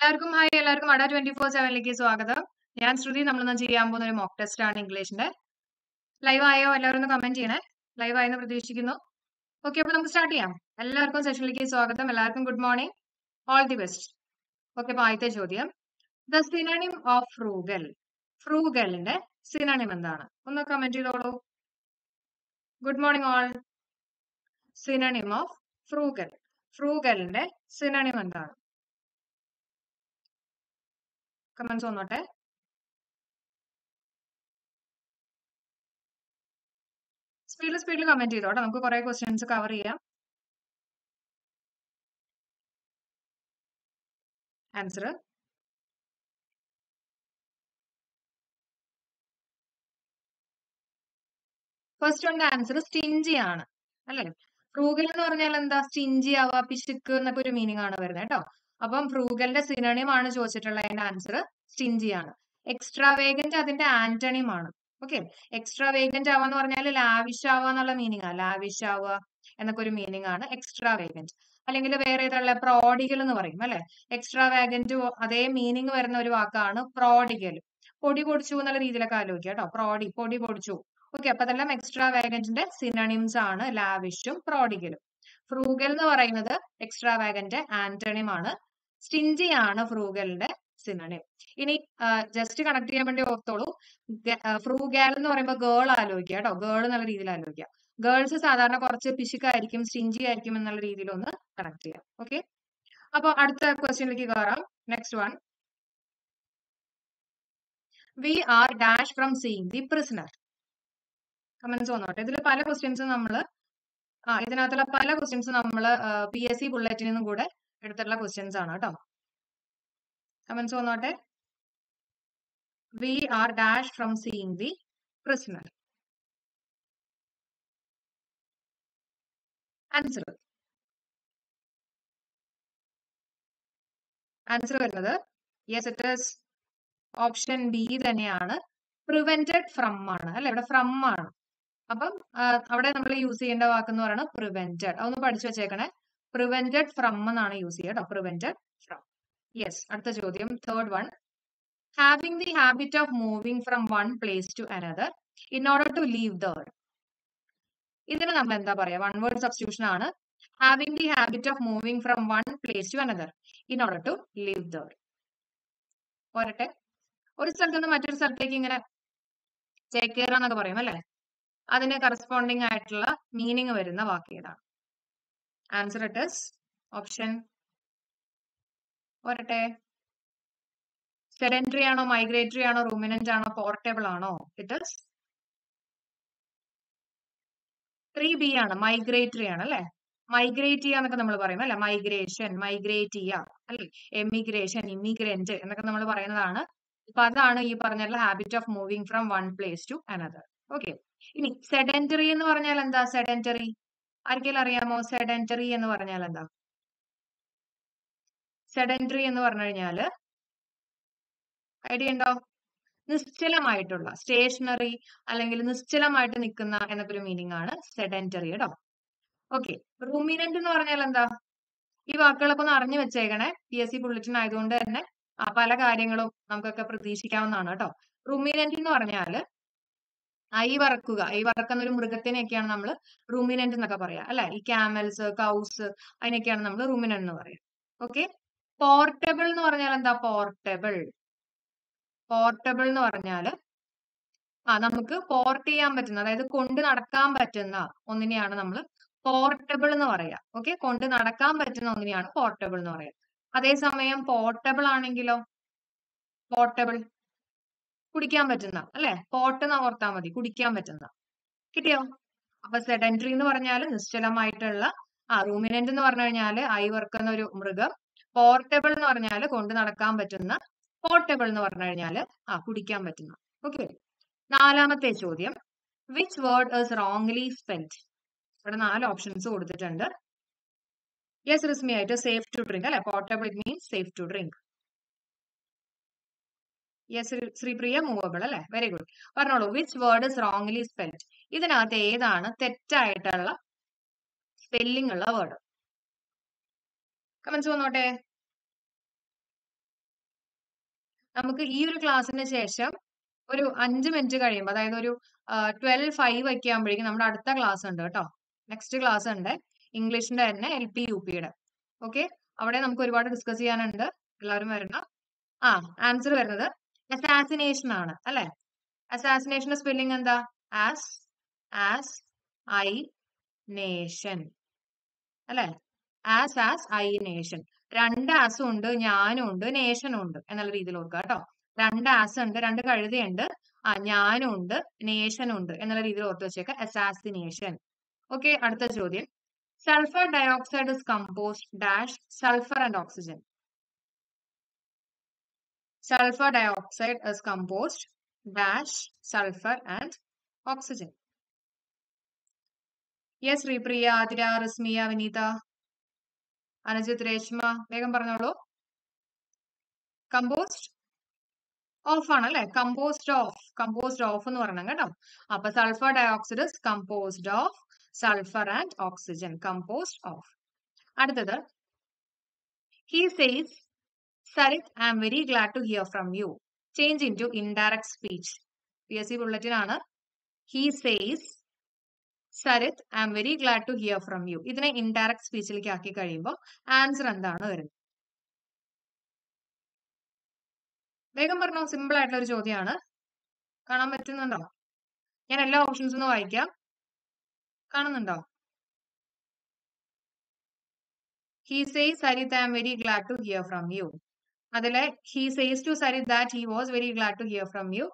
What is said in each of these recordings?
എല്ലാവർക്കും ഹായ് എല്ലാവർക്കും അട ട്വന്റി ഫോർ സെവനിലേക്ക് സ്വാഗതം. ഞാൻ ശ്രുതി നമ്മളിന്ന് ചെയ്യാൻ പോകുന്ന ഒരു മോക്ക് ടെസ്റ്റ് ആണ് ഇംഗ്ലീഷിന്റെ. ലൈവ് ആയോ? എല്ലാവരും ഒന്ന് കമന്റ് ചെയ്യണേ. ലൈവ് ആയെന്ന് പ്രതീക്ഷിക്കുന്നു. ഓക്കെ അപ്പൊ നമുക്ക് സ്റ്റാർട്ട് ചെയ്യാം. എല്ലാവർക്കും സെഷനിലേക്ക് സ്വാഗതം. എല്ലാവർക്കും good morning all the best okay അപ്പൊ ആദ്യത്തെ ചോദ്യം. ദ സിനണിം ഓഫ് ഫ്രൂഗൽ ഫ്രൂഗലിന്റെ സിനണിം എന്താണ്? ഒന്ന് കമന്റ് ചെയ്തോളൂ. Good morning all synonym of frugal ഫ്രൂഗലിന്റെ synonym എന്താണ്? കമന്റ്സ് വന്നോട്ടെ സ്പീഡിൽ സ്പീഡിൽ കമന്റ് ചെയ്തോട്ടെ നമുക്ക് കുറെ ക്വസ്റ്റ്യൻസ് കവർ ചെയ്യാം. Answer first one answer stingy ആണ്. അല്ലേ? ഫ്രൂഗൽ എന്ന് പറഞ്ഞാൽ എന്താ? സ്റ്റിഞ്ചി ആവാ പിശുക്ക് എന്നൊക്കെ ഒരു മീനിങ് ആണ് വരുന്നത് കേട്ടോ അപ്പം ഫ്രൂഗലിന്റെ സിനോണിയം ആണ് ചോദിച്ചിട്ടുള്ള അതിന്റെ ആൻസർ സ്റ്റിഞ്ചി ആണ്. എക്സ്ട്രാ വേഗന്റ് അതിന്റെ ആന്റണിയം ആണ്. ഓക്കെ എക്സ്ട്രാ വേഗന്റ് ആവാന്ന് പറഞ്ഞാൽ ലാവിഷ് ആവുക എന്നുള്ള മീനിങ് ആ. ലാവിഷ് ആവുക എന്നൊക്കെ ഒരു മീനിങ് ആണ് എക്സ്ട്രാ വേഗന്റ് അല്ലെങ്കിൽ വേറെ ഏതുള്ള പ്രോഡിഗൽ എന്ന് പറയും അല്ലെ? എക്സ്ട്രാ വേഗന്റ് അതേ മീനിങ് വരുന്ന ഒരു വാക്കാണ് പ്രോഡിഗൽ പൊടി പൊടിച്ചു എന്നുള്ള രീതിയിലൊക്കെ ആലോചിക്കുക കേട്ടോ. പ്രോഡി പൊടി പൊടിച്ചു. ഓക്കെ അപ്പൊ അതെല്ലാം എക്സ്ട്രാ വേഗന്റിന്റെ സിനണിംസ് ആണ് ലാവിഷും പ്രോഡിഗലും ഫ്രൂഗൽ എന്ന് പറയുന്നത് എക്സ്ട്രാ വേഗന്റ് ആന്റണിം ആണ്. സ്റ്റിഞ്ചി ആണ് ഫ്രൂഗലിന്റെ സിനണിം ഇനി ജസ്റ്റ് കണക്ട് ചെയ്യാൻ വേണ്ടി ഓർത്തോളൂ. ഫ്രൂഗാൽ എന്ന് പറയുമ്പോൾ ഗേൾ ആലോചിക്കുക കേട്ടോ. ഗേൾ എന്നുള്ള രീതിയിൽ ആലോചിക്കുക. ഗേൾസ് സാധാരണ കുറച്ച് പിശുക്കായിരിക്കും സ്റ്റിഞ്ചി ആയിരിക്കും എന്നുള്ള രീതിയിൽ ഒന്ന് കണക്ട് ചെയ്യാം. ഓക്കെ അപ്പൊ അടുത്ത ക്വസ്റ്റ്യനിലേക്ക് കയറാം next one we are dash from seeing the prisoner comments വന്നോട്ടെ. ഇതിൽ പല ക്വസ്റ്റ്യൻസും നമ്മൾ ആ ഇതിനകത്തുള്ള പല ക്വസ്റ്റ്യൻസും നമ്മൾ പി എസ് സി ബുള്ളറ്റിൽ നിന്നും കൂടെ എടുത്തിട്ടുള്ള ക്വസ്റ്റ്യൻസ് ആണ് കേട്ടോ. കമൻസ് വന്നോട്ടെ. We are dash from seeing the prisoner answer answer വരുന്നത് yes it is option B തന്നെയാണ്. പ്രിവെന്റഡ് ഫ്രം ആണ്. അല്ലെ? ഇവിടെ ഫ്രം ആണ്. അപ്പം അവിടെ നമ്മൾ യൂസ് ചെയ്യേണ്ട വാക്ക് എന്ന് പറയുന്നത് പ്രിവെന്റഡ് അതൊന്ന് പഠിച്ചു വെച്ചേക്കണേ. പ്രിവെന്റഡ് ഫ്രം എന്നാണ് യൂസ് ചെയ്യുക കേട്ടോ. പ്രിവെന്റഡ് ഫ്രം യെസ് അടുത്ത ചോദ്യം third one having the habit of moving from one place to another in order to live there ഇതിന് നമ്മൾ എന്താ പറയാ? വൺ വേർഡ് സബ്സ്റ്റിറ്റ്യൂഷൻ ആണ്. Having the habit of moving from one place to another in order to live there പോരട്ടെ. ഒരു സ്ഥലത്ത് നിന്ന് മറ്റൊരു സ്ഥലത്തേക്ക് ഇങ്ങനെ ചേക്കേറുക എന്നൊക്കെ പറയും അല്ലേ? അതിന് കറസ്പോണ്ടിങ് ആയിട്ടുള്ള മീനിങ് വരുന്ന വാക്ക് ഏതാണ്? ആൻസർ ഇട്ട് ഓപ്ഷൻ പോരട്ടെ സെഡൻട്രി ആണോ മൈഗ്രേറ്ററി ആണോ റൂമിനന്റ് ആണോ പോർട്ടബിൾ ആണോ? ഇറ്റ് ഇസ് ത്രീ ബി ആണ് മൈഗ്രേറ്ററി ആണ് അല്ലെ? മൈഗ്രേറ്റ് ചെയ്യുക എന്നൊക്കെ നമ്മൾ പറയും അല്ലെ? മൈഗ്രേഷൻ മൈഗ്രേറ്റ് ചെയ്യുക അല്ലെ? എമിഗ്രേഷൻ ഇമിഗ്രന്റ് എന്നൊക്കെ നമ്മൾ പറയുന്നതാണ്. അപ്പൊ അതാണ് ഈ പറഞ്ഞിട്ടുള്ള habit of moving from one place to another okay ഇനി സെഡന്ററി എന്ന് പറഞ്ഞാൽ എന്താ? സെഡന്ററി ആർക്കെങ്കിലും അറിയാമോ? സെഡന്ററി എന്ന് പറഞ്ഞാൽ എന്താ? സെഡന്ററി എന്ന് പറഞ്ഞു കഴിഞ്ഞാൽ ഐഡിയ ഉണ്ടോ? നിശ്ചലമായിട്ടുള്ള സ്റ്റേഷനറി അല്ലെങ്കിൽ നിശ്ചലമായിട്ട് നിൽക്കുന്ന എന്നൊക്കെ ഒരു മീനിങ് ആണ് സെഡന്ററി കേട്ടോ ഓക്കെ റൂമിനന്റ് എന്ന് പറഞ്ഞാൽ എന്താ? ഈ വാക്കുകളൊക്കെ ഒന്ന് അറിഞ്ഞു വെച്ചേക്കണേ. പി എസ് സി ബുള്ളറ്റിൻ ആയതുകൊണ്ട് തന്നെ ആ പല കാര്യങ്ങളും നമുക്കൊക്കെ പ്രതീക്ഷിക്കാവുന്നതാണ് കേട്ടോ റൂമിനന്റ് എന്ന് പറഞ്ഞാൽ ഐ വറക്കുക. ഐ വറക്കുന്ന ഒരു മൃഗത്തിനെയൊക്കെയാണ് നമ്മൾ റൂമിനന്റ് എന്നൊക്കെ പറയാ അല്ലെ? ഈ ക്യാമൽസ് കൗസ് അതിനൊക്കെയാണ് നമ്മൾ റൂമിനന്റ് എന്ന് പറയാം. ഓക്കെ പോർട്ടബിൾ എന്ന് പറഞ്ഞാൽ എന്താ? പോർട്ടബിൾ പോർട്ടബിൾ എന്ന് പറഞ്ഞാൽ ആ നമുക്ക് പോർട്ട് ചെയ്യാൻ പറ്റുന്ന അതായത് കൊണ്ട് നടക്കാൻ പറ്റുന്ന ഒന്നിനെയാണ് നമ്മൾ പോർട്ടബിൾ എന്ന് പറയാ. ഓക്കെ കൊണ്ട് നടക്കാൻ പറ്റുന്ന ഒന്നിനെയാണ് പോർട്ടബിൾ എന്ന് പറയാ. അതേസമയം പോർട്ടബിൾ ആണെങ്കിലോ? പോർട്ടബിൾ കുടിക്കാൻ പറ്റുന്ന അല്ലെ? പോട്ട് എന്ന് ഓർത്താൽ മതി കുടിക്കാൻ പറ്റുന്ന. കിട്ടിയോ? അപ്പൊ സെഡൻട്രി എന്ന് പറഞ്ഞാൽ നിശ്ചലമായിട്ടുള്ള ആ റൂമിനന്റ് എന്ന് പറഞ്ഞു കഴിഞ്ഞാൽ ഐ വർക്കുന്ന ഒരു മൃഗം. പോർട്ടബിൾ എന്ന് പറഞ്ഞാൽ കൊണ്ട് നടക്കാൻ പറ്റുന്ന പോർട്ടബിൾ എന്ന് പറഞ്ഞു കഴിഞ്ഞാൽ ആ കുടിക്കാൻ പറ്റുന്ന. ഓക്കെ നാലാമത്തെ ചോദ്യം. Which word is wrongly spelled ഇവിടെ നാല് ഓപ്ഷൻസ് കൊടുത്തിട്ടുണ്ട്. യെസ് റിസ്മി ആയിട്ട് സേഫ് ടു ഡ്രിങ്ക് അല്ലെ? Portable it means safe to drink yes Sreepriya movable അല്ലെ? വെരി ഗുഡ് പറഞ്ഞോളൂ. Which word is wrongly spelled ഇതിനകത്ത് ഏതാണ് തെറ്റായിട്ടുള്ള സ്പെല്ലിംഗ് ഉള്ള വേർഡ് കമൻസ് വന്നോട്ടെ. നമുക്ക് ഈ ഒരു ക്ലാസ്സിന് ശേഷം ഒരു അഞ്ച് മിനിറ്റ് കഴിയുമ്പോൾ അതായത് ഒരു ട്വൽവ് ഫൈവ് ഒക്കെ ആകുമ്പോഴേക്കും നമ്മുടെ അടുത്ത ക്ലാസ് ഉണ്ട് കേട്ടോ. നെക്സ്റ്റ് ക്ലാസ് ഉണ്ട്. ഇംഗ്ലീഷിന്റെ തന്നെ എൽ പി യു പിയുടെ ഓക്കെ അവിടെ നമുക്ക് ഒരുപാട് ഡിസ്കസ് ചെയ്യാനുണ്ട്. എല്ലാവരും വരണം ആ ആൻസർ വരുന്നത് അസാസിനേഷൻ ആണ് അല്ലെ? അസാസിനേഷന്റെ സ്പെല്ലിംഗ് എന്താ? ആസ് ആസ് ഐ നേഷൻ അല്ലെ? ആസ് ആസ് ഐ നേഷൻ രണ്ട് ആസും ഉണ്ട് ഞാനും ഉണ്ട് നേഷനും ഉണ്ട് എന്നുള്ള രീതിയിൽ ഓർക്കുക കേട്ടോ. രണ്ട് ആസ് ഉണ്ട് രണ്ട് കഴുതയുണ്ട് ആ ഞാനും ഉണ്ട് നേഷനും ഉണ്ട് എന്നുള്ള രീതിയിൽ ഓർത്ത് വെച്ചേക്ക. അസാസിനേഷൻ ഓക്കെ അടുത്ത ചോദ്യം. Sulphur dioxide is composed dash sulphur and oxygen sulfur dioxide is composed dash sulfur and oxygen. Yes Sreepriya Athira Rasmiya Vineetha Anujith Reshma വേഗം പറഞ്ഞോളൂ. കമ്പോസ്റ്റ് ഓഫ് ആണ് അല്ലെ കമ്പോസ്റ്റ് ഓഫ് കമ്പോസ്റ്റ് ഓഫ് എന്ന് പറയണം കേട്ടോ. അപ്പൊ sulphur dioxide composed of sulphur and oxygen composed of അടുത്തത് he says Sarith I am very glad to hear from you change into indirect speech P S C bulletin ആണ്. He says Sarith I am very glad to hear from you ഇതിനെ indirect സ്പീച്ചിലേക്ക് ആക്കി കഴിയുമ്പോൾ answer എന്താണ് വരുന്നത്? വേഗം പറഞ്ഞോ simple ആയിട്ടുള്ള ഒരു ചോദ്യമാണ്. കാണാൻ പറ്റുന്നുണ്ടോ? ഞാൻ എല്ലാ ഓപ്ഷൻസ് ഒന്ന് വായിക്കാം. കാണുന്നുണ്ടോ? He says Sarith I am very glad to hear from you അതിലെ he says to Sarith that he was very glad to hear from you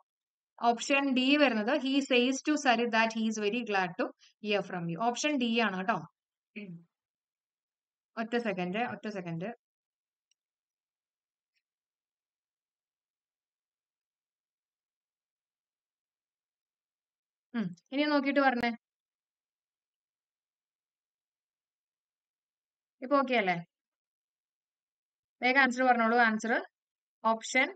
option D വരുന്നത് he says to Sarith that he's very glad to hear from you option D ആണ് കേട്ടോ. ഒറ്റ second ഒറ്റ second ഇനി നോക്കിയിട്ട് പറഞ്ഞേ. ഇപ്പൊ okay അല്ലേ? വേഗം ആൻസർ പറഞ്ഞോളൂ. ആൻസർ ഓപ്ഷൻ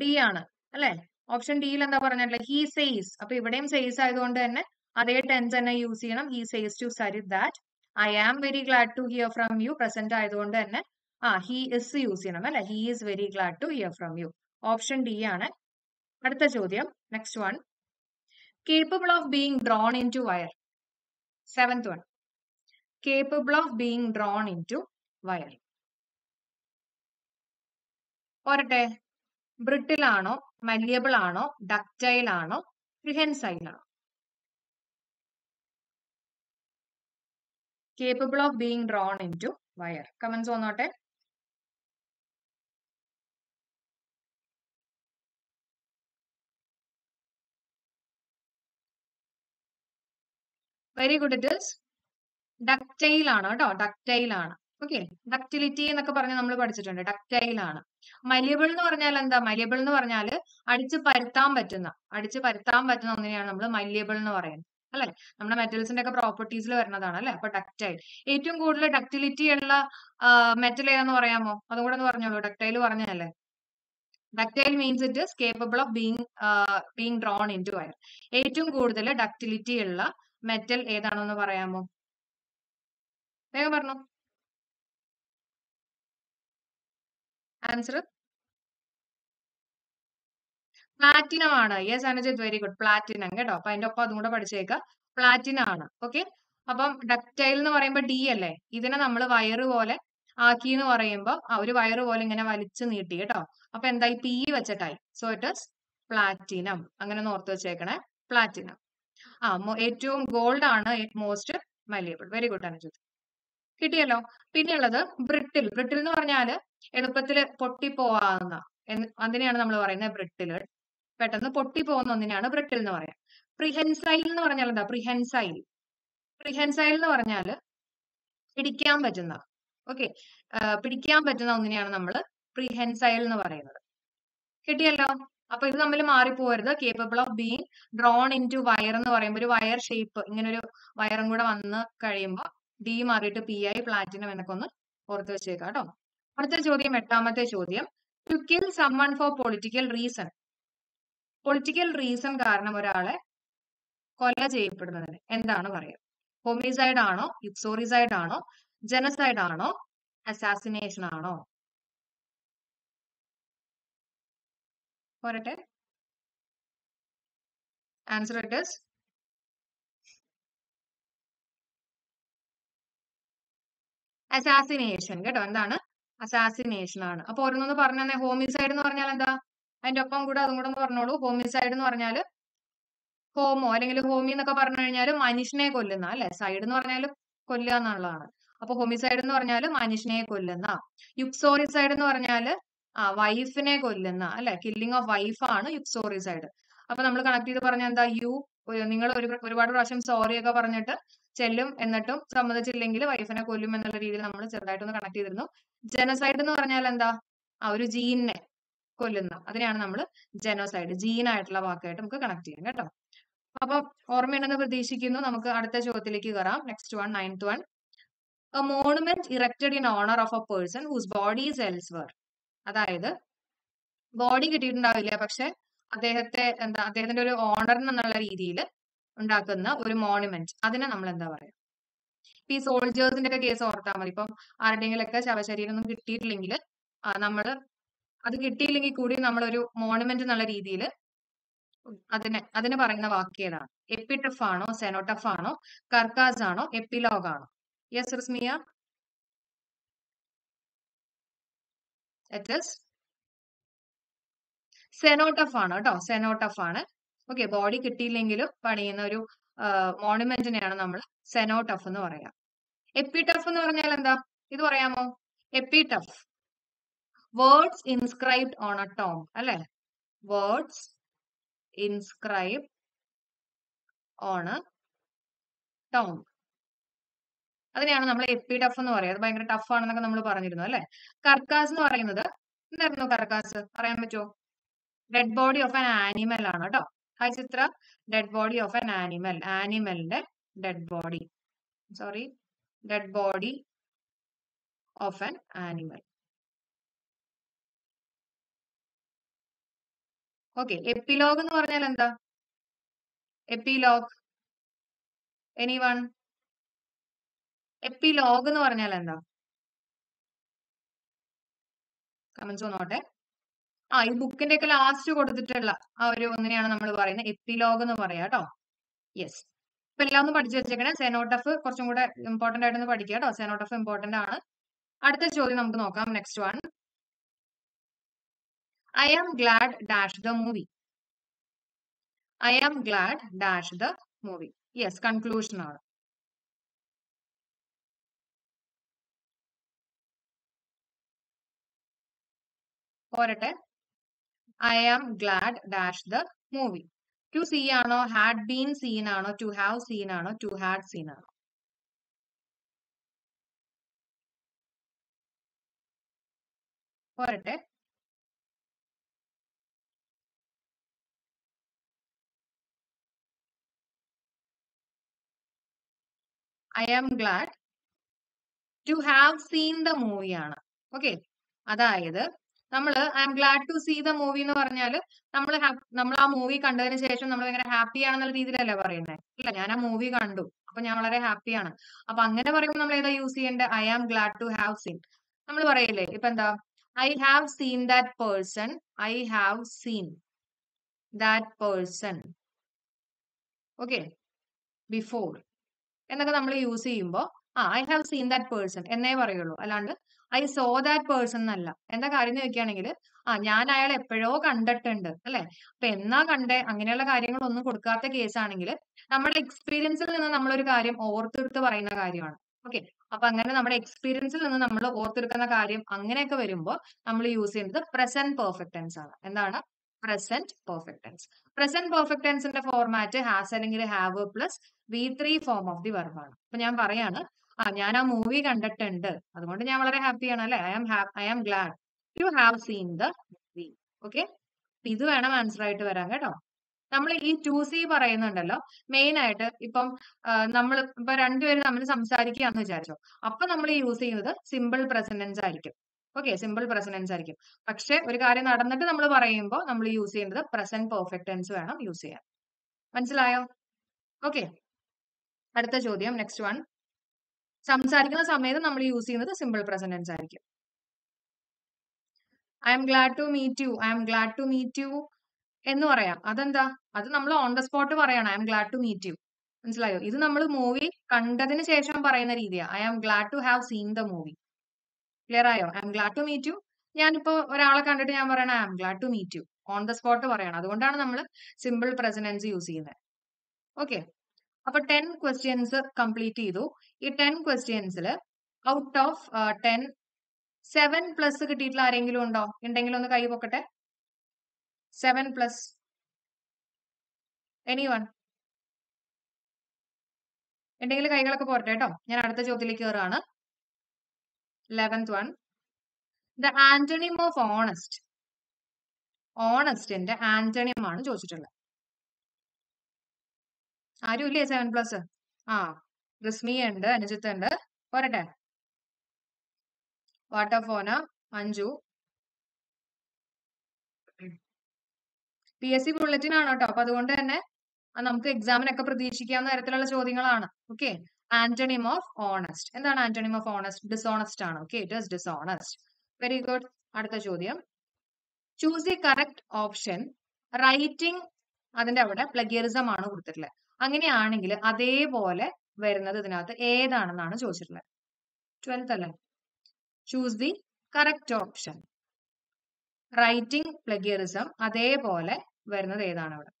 ഡി ആണ്. അല്ലെ? ഓപ്ഷൻ ഡിയിൽ എന്താ പറഞ്ഞിട്ടുള്ളത്? ഹി സെയ്സ് അപ്പൊ ഇവിടെയും സെയ്സ് ആയതുകൊണ്ട് തന്നെ അതേ ടെൻസ് തന്നെ യൂസ് ചെയ്യണം. He says to Sarith that I am very glad to hear from you present ആയതുകൊണ്ട് തന്നെ ആ ഹി ഇസ് യൂസ് ചെയ്യണം അല്ലെ? He is very glad to hear from you option D ആണ്. അടുത്ത ചോദ്യം. Next one capable of being drawn into wire seventh one capable of being drawn into wire പോരട്ടെ. Brittle ആണോ മല്യബിൾ ആണോ ductile ആണോ prehensile ആണോ capable of being drawn into wire comments വന്നോട്ടെ. Very good it is ductile ആണ് കേട്ടോ? Ductile ആണ്. Okay ductility എന്നൊക്കെ പറഞ്ഞ് നമ്മൾ പഠിച്ചിട്ടുണ്ട്. ഡക്റ്റൈൽ ആണ്. മലിയബിൾ എന്ന് പറഞ്ഞാൽ എന്താ? മലിയബിൾ എന്ന് പറഞ്ഞാൽ അടിച്ച് പരുത്താൻ പറ്റുന്ന അടിച്ച് പരുത്താൻ പറ്റുന്ന ഒന്നിനെയാണ് നമ്മൾ മലിയബിൾ എന്ന് പറയുന്നത്. അല്ലെ? നമ്മുടെ മെറ്റൽസിന്റെ ഒക്കെ പ്രോപ്പർട്ടീസിൽ വരുന്നതാണ് അല്ലെ? അപ്പൊ ഡക്റ്റൈൽ ഏറ്റവും കൂടുതൽ ഡക്റ്റിലിറ്റി ഉള്ള മെറ്റൽ ഏതാന്ന് പറയാമോ? അതും കൂടെ ഒന്ന് പറഞ്ഞോളൂ. ഡക്റ്റൈൽ പറഞ്ഞതല്ലേ? Ductile means it is capable of being being drawn into wire ഏറ്റവും കൂടുതൽ ഡക്റ്റിലിറ്റി ഉള്ള മെറ്റൽ ഏതാണെന്ന് പറയാമോ? വേഗം പറഞ്ഞോ. ആൻസർ പ്ലാറ്റിനം ആണ്. Yes Anujith very good platinum കേട്ടോ. അപ്പൊ അതിന്റെ ഒപ്പം അതും കൂടെ പഠിച്ചേക്ക. പ്ലാറ്റിനം ആണ്. ഓക്കെ അപ്പം ഡക്റ്റൈൽ എന്ന് പറയുമ്പോൾ ഡി അല്ലേ? ഇതിനെ നമ്മൾ വയറ് പോലെ ആക്കി എന്ന് പറയുമ്പോൾ ആ ഒരു വയറ് പോലെ ഇങ്ങനെ വലിച്ചു നീട്ടി കേട്ടോ. അപ്പൊ എന്തായി? പി വെച്ചിട്ടായി. സോ ഇറ്റ് ഇസ് പ്ലാറ്റിനം അങ്ങനെ ഓർത്ത് വെച്ചേക്കണേ. പ്ലാറ്റിനം ആ ഏറ്റവും ഗോൾഡ് ആണ് most malleable very good Anujith കിട്ടിയല്ലോ. പിന്നെയുള്ളത് ബ്രിട്ടിൽ. ബ്രിട്ടിൽ എന്ന് പറഞ്ഞാൽ എളുപ്പത്തിൽ പൊട്ടിപ്പോവാവുന്ന അതിനെയാണ് നമ്മൾ പറയുന്നത് ബ്രിട്ടിൽ. പെട്ടെന്ന് പൊട്ടിപ്പോകുന്ന ഒന്നിനാണ് ബ്രിട്ടിൽ എന്ന് പറയാം. പ്രിഹെൻസൈൽ എന്ന് പറഞ്ഞാൽ എന്താ? പ്രിഹെൻസൈൽ. പ്രിഹെൻസൈൽ എന്ന് പറഞ്ഞാൽ പിടിക്കാൻ പറ്റുന്ന. ഓക്കെ. പിടിക്കാൻ പറ്റുന്ന ഒന്നിനെയാണ് നമ്മൾ പ്രിഹെൻസൈൽ എന്ന് പറയുന്നത്. കിട്ടിയല്ലോ? അപ്പൊ ഇത് തമ്മിൽ മാറിപ്പോകരുത് capable of being drawn into wire എന്ന് പറയുമ്പോൾ ഒരു വയർ ഷേപ്പ് ഇങ്ങനെ ഒരു വയറും കൂടെ വന്ന് കഴിയുമ്പോൾ ഡി മാറിയിട്ട് പി ആയി പ്ലാറ്റിനം എന്നൊക്കെ ഒന്ന് ഓർത്ത് വെച്ചേക്കാം കേട്ടോ അടുത്ത ചോദ്യം എട്ടാമത്തെ ചോദ്യം. To kill someone for political reason political reason കാരണം ഒരാളെ കൊല ചെയ്യപ്പെടുന്നതിന് എന്താണ് പറയുക? ഹോമിസൈഡ് ആണോ യുക്സോറിസൈഡ് ആണോ ജനസൈഡ് ആണോ അസാസിനേഷൻ ആണോ? പോരട്ടെ. ആൻസർ ഇറ്റ് ഇസ് അസാസിനേഷൻ കേട്ടോ. എന്താണ്? അസാസിനേഷൻ ആണ്. അപ്പൊ ഓരോന്നൊന്ന് പറഞ്ഞു തന്നെ ഹോമിസൈഡ് എന്ന് പറഞ്ഞാൽ എന്താ? അതിന്റെ ഒപ്പം കൂടെ അതും കൂടെ പറഞ്ഞോളൂ. ഹോമിസൈഡ് എന്ന് പറഞ്ഞാൽ ഹോമോ അല്ലെങ്കിൽ ഹോമി എന്നൊക്കെ പറഞ്ഞു കഴിഞ്ഞാൽ മനുഷ്യനെ കൊല്ലുന്ന അല്ലെ? സൈഡ് എന്ന് പറഞ്ഞാൽ കൊല്ലുക എന്നുള്ളതാണ്. അപ്പൊ ഹോമിസൈഡ് എന്ന് പറഞ്ഞാൽ മനുഷ്യനെ കൊല്ലുന്ന. യുക്സോറിസൈഡ് എന്ന് പറഞ്ഞാൽ ആ വൈഫിനെ കൊല്ലുന്ന അല്ലെ? കില്ലിംഗ് ഓഫ് വൈഫാണ് യുക്സോറിസൈഡ് അപ്പൊ നമ്മൾ കണക്ട് ചെയ്ത് പറഞ്ഞ എന്താ? യു നിങ്ങൾ ഒരു ഒരുപാട് പ്രാവശ്യം സോറി ഒക്കെ പറഞ്ഞിട്ട് ചെല്ലും എന്നിട്ടും സമ്മതിച്ചില്ലെങ്കിൽ വൈഫിനെ കൊല്ലും എന്നുള്ള രീതിയിൽ നമ്മൾ ചെറുതായിട്ടൊന്ന് കണക്ട് ചെയ്തിരുന്നു. ജനസൈഡ് എന്ന് പറഞ്ഞാൽ എന്താ? ആ ഒരു ജീനിനെ കൊല്ലുന്ന അതിനെയാണ് നമ്മൾ ജനോസൈഡ് ജീൻ ആയിട്ടുള്ള വാക്കായിട്ട് നമുക്ക് കണക്ട് ചെയ്യാം കേട്ടോ. അപ്പം ഓർമ്മയുണ്ടെന്ന് പ്രതീക്ഷിക്കുന്നു. നമുക്ക് അടുത്ത ചോദ്യത്തിലേക്ക് കയറാം. Next one ninth one monument erected in honour of a person whose body is elsewhere അതായത് ബോഡി കിട്ടിയിട്ടുണ്ടാവില്ല പക്ഷെ അദ്ദേഹത്തെ എന്താ അദ്ദേഹത്തിന്റെ ഒരു ഓണർ എന്നുള്ള രീതിയിൽ ഉണ്ടാക്കുന്ന ഒരു മോണുമെന്റ് അതിനെ നമ്മൾ എന്താ പറയാ? ഇപ്പൊ ഈ സോൾജേഴ്സിന്റെ ഒക്കെ കേസ് ഓർത്താൽ മതി. ഇപ്പം ആരുടെയെങ്കിലൊക്കെ ശവശരീരം ഒന്നും കിട്ടിയിട്ടില്ലെങ്കിൽ നമ്മൾ അത് കിട്ടിയില്ലെങ്കിൽ കൂടി നമ്മളൊരു മോണുമെന്റ് എന്നുള്ള രീതിയിൽ അതിനെ അതിന് പറയുന്ന വാക്ക് ഏതാണ്? എപ്പിട്ടഫ് ആണോ സെനോട്ടഫ് ആണോ കർക്കാസ് ആണോ എപ്പിലോഗ് ആണോ? യെസ് റിസ്മിയ സെനോട്ടഫ് ആണ് കേട്ടോ. സെനോട്ടഫ് ആണ്. ഓക്കെ ബോഡി കിട്ടിയില്ലെങ്കിലും പണിയുന്ന ഒരു മോണുമെന്റിനെയാണ് നമ്മൾ സെനോട്ടഫ് എന്ന് പറയാം. എപ്പിടഫ് എന്ന് പറഞ്ഞാൽ എന്താ? ഇത് പറയാമോ? Epitaph words inscribed on a tomb അല്ലെ? Words inscribe on a tomb അതിനെയാണ് നമ്മൾ എപ്പി ടഫ് എന്ന് പറയുന്നത് ഭയങ്കര ടഫ് ആണെന്നൊക്കെ നമ്മൾ പറഞ്ഞിരുന്നു അല്ലെ? കർക്കാസ് എന്ന് പറയുന്നത് എന്തായിരുന്നു കർക്കാസ്? പറയാൻ പറ്റുമോ dead body of an animal ആണ് കേട്ടോ. Hi Chitra dead body of an animal ആനിമലിന്റെ dead body sorry dead body of an animal okay epilogue എന്ന് പറഞ്ഞാൽ എന്താ? എപ്പിലോഗ് എനി വൺ എപ്പിലോഗ് എന്ന് പറഞ്ഞാൽ എന്താ? കമൻസ് ഒന്നോട്ടെ ആ ഈ ബുക്കിന്റെ ഒക്കെ ലാസ്റ്റ് കൊടുത്തിട്ടുള്ള ആ ഒരു ഒന്നിനെയാണ് നമ്മൾ പറയുന്നത്. എപ്പിലോഗ് എന്ന് പറയാം കേട്ടോ യെസ് ഇപ്പൊ എല്ലാം ഒന്ന് പഠിച്ചു വെച്ചേക്കണേ. സെനോട്ടഫ് കുറച്ചും കൂടെ ഇമ്പോർട്ടന്റ് ആയിട്ടൊന്ന് പഠിക്കുക കേട്ടോ സെനോട്ടഫ് ഇമ്പോർട്ടന്റ് ആണ്. അടുത്ത ചോദ്യം നമുക്ക് നോക്കാം. Next one I am glad dash the movie I am glad dash the movie yes conclusion ആണ്. പോരട്ടെ. I am glad dash the movie to see ആണോ ഹാഡ് ബീൻ സീൻ ആണോ ടു ഹാവ് സീൻ ആണോ ടു ഹാഡ് സീൻ ആണോ? പോരട്ടെ. I am glad to have seen the മൂവിയാണ് okay അതായത് നമ്മൾ I am glad to see the movie എന്ന് പറഞ്ഞാൽ നമ്മൾ നമ്മൾ ആ മൂവി കണ്ടതിന് ശേഷം നമ്മൾ ഭയങ്കര ഹാപ്പി ആണെന്നുള്ള രീതിയിലല്ലേ പറയുന്നത് ഇല്ല ഞാൻ ആ മൂവി കണ്ടു. അപ്പൊ ഞാൻ വളരെ ഹാപ്പിയാണ് അപ്പൊ അങ്ങനെ പറയുമ്പോൾ നമ്മൾ ഏതാ യൂസ് ചെയ്യേണ്ടത് I am glad to have seen നമ്മൾ പറയില്ലേ ഇപ്പൊ എന്താ? I have seen that person I have seen that person okay before എന്നൊക്കെ നമ്മൾ യൂസ് ചെയ്യുമ്പോൾ ആ I have seen that person എന്നേ പറയുള്ളൂ. അല്ലാണ്ട് ഐ സോ ദാറ്റ് പേഴ്സൺ എന്നല്ല. എന്താ കാര്യം എന്ന് ചോദിക്കുകയാണെങ്കിൽ ആ ഞാൻ അയാൾ എപ്പോഴോ കണ്ടിട്ടുണ്ട് അല്ലെ? അപ്പൊ എന്നാ കണ്ടേ അങ്ങനെയുള്ള കാര്യങ്ങളൊന്നും കൊടുക്കാത്ത കേസാണെങ്കിൽ നമ്മുടെ എക്സ്പീരിയൻസിൽ നിന്ന് നമ്മളൊരു കാര്യം ഓർത്തെടുത്ത് പറയുന്ന കാര്യമാണ്. ഓക്കെ അപ്പൊ അങ്ങനെ നമ്മുടെ എക്സ്പീരിയൻസിൽ നിന്ന് നമ്മൾ ഓർത്തെടുക്കുന്ന കാര്യം അങ്ങനെയൊക്കെ വരുമ്പോൾ നമ്മൾ യൂസ് ചെയ്യുന്നത് പ്രസന്റ് പെർഫെക്റ്റ് ടെൻസ് ആണ്. എന്താണ്? Present perfect tense present perfect ടെൻസിന്റെ format has അല്ലെങ്കിൽ have plus V three form of the വെർബാണ് അപ്പൊ ഞാൻ പറയാണ് ആ ഞാൻ ആ മൂവി കണ്ടിട്ടുണ്ട്. അതുകൊണ്ട് ഞാൻ വളരെ ഹാപ്പിയാണ് അല്ലെ? I am I am glad you have seen the movie okay ഇത് വേണം ആൻസർ ആയിട്ട് വരാൻ കേട്ടോ. നമ്മൾ ഈ ടു സി പറയുന്നുണ്ടല്ലോ. മെയിൻ ആയിട്ട് ഇപ്പം നമ്മൾ ഇപ്പൊ രണ്ടുപേരും തമ്മിൽ സംസാരിക്കുകയാണെന്ന് വിചാരിച്ചോ. അപ്പൊ നമ്മൾ യൂസ് ചെയ്യുന്നത് സിമ്പിൾ പ്രസന്റൻസ് ആയിരിക്കും. ഓക്കെ സിമ്പിൾ പ്രസന്റൻസ് ആയിരിക്കും. പക്ഷെ ഒരു കാര്യം നടന്നിട്ട് നമ്മൾ പറയുമ്പോൾ നമ്മൾ യൂസ് ചെയ്യുന്നത് പ്രസന്റ് പെർഫെക്റ്റ് ടെൻസ് വേണം യൂസ് ചെയ്യാൻ. മനസ്സിലായോ? ഓക്കെ അടുത്ത ചോദ്യം നെക്സ്റ്റ് വൺ സംസാരിക്കുന്ന സമയത്ത് നമ്മൾ യൂസ് ചെയ്യുന്നത് സിമ്പിൾ പ്രസന്റൻസ് ആയിരിക്കും. I am glad to meet you I am glad to meet you എന്ന് പറയാം. അതെന്താ? അത് നമ്മൾ ഓൺ ദ സ്പോട്ട് പറയണം I am glad to meet you. മനസ്സിലായോ? ഇത് നമ്മൾ മൂവി കണ്ടതിന് ശേഷം പറയുന്ന രീതിയാണ് I am glad to have seen the movie. Clear ആയോ? I am glad to meet you. ഞാനിപ്പോ ഒരാളെ കണ്ടിട്ട് ഞാൻ പറയണ I am glad to meet you. On the spot പറയണം. അതുകൊണ്ടാണ് നമ്മൾ സിമ്പിൾ പ്രസന്റൻസ് യൂസ് ചെയ്യുന്നത്. ഓക്കെ. അപ്പൊ ടെൻ ക്വസ്റ്റ്യൻസ് കംപ്ലീറ്റ് ചെയ്തു. ഈ ten ക്വസ്റ്റ്യൻസിൽ out of ten seven plus കിട്ടിയിട്ടുള്ള ആരെങ്കിലും ഉണ്ടോ? ഉണ്ടെങ്കിൽ ഒന്ന് കൈ പൊക്കട്ടെ. സെവൻ പ്ലസ് എനി വൺ ഉണ്ടെങ്കിൽ കൈകളൊക്കെ പോരട്ടെ കേട്ടോ. ഞാൻ അടുത്ത ചോദ്യത്തിലേക്ക് കയറുകയാണ് eleventh one the antonym of honest ഓണസ്റ്റിന്റെ antonym ആണ് ചോദിച്ചിട്ടുള്ളത്. ആരും ഇല്ലേ സെവൻ പ്ലസ് ആ. റിസ്മിയ ഉണ്ട് അനുജിത്ത് ഉണ്ട് പോരട്ടെ വാട്ടർഫോന Anju P S C bulletin ആണ് കേട്ടോ അപ്പൊ അതുകൊണ്ട് തന്നെ നമുക്ക് എക്സാമിനൊക്കെ പ്രതീക്ഷിക്കാവുന്ന തരത്തിലുള്ള ചോദ്യങ്ങളാണ്. ഓക്കെ ആന്റണിം ഓഫ് ഓണസ്റ്റ് എന്താണ് ആന്റണിം ഓഫ് ഓണസ്റ്റ് ഡിസോണസ്റ്റ് ആണ്. Okay it is dishonest very good അടുത്ത ചോദ്യം. Choose the correct option writing അതിന്റെ അവിടെ പ്ലഗിയറിസം ആണ് കൊടുത്തിട്ടുള്ളത്. അങ്ങനെയാണെങ്കിൽ അതേപോലെ വരുന്നത് ഇതിനകത്ത് ഏതാണെന്നാണ് ചോദിച്ചിട്ടുള്ളത്. ട്വൽത്ത് അല്ലേ? Choose the correct option writing plagiarism അതേപോലെ വരുന്നത് ഏതാണ് അവിടെ?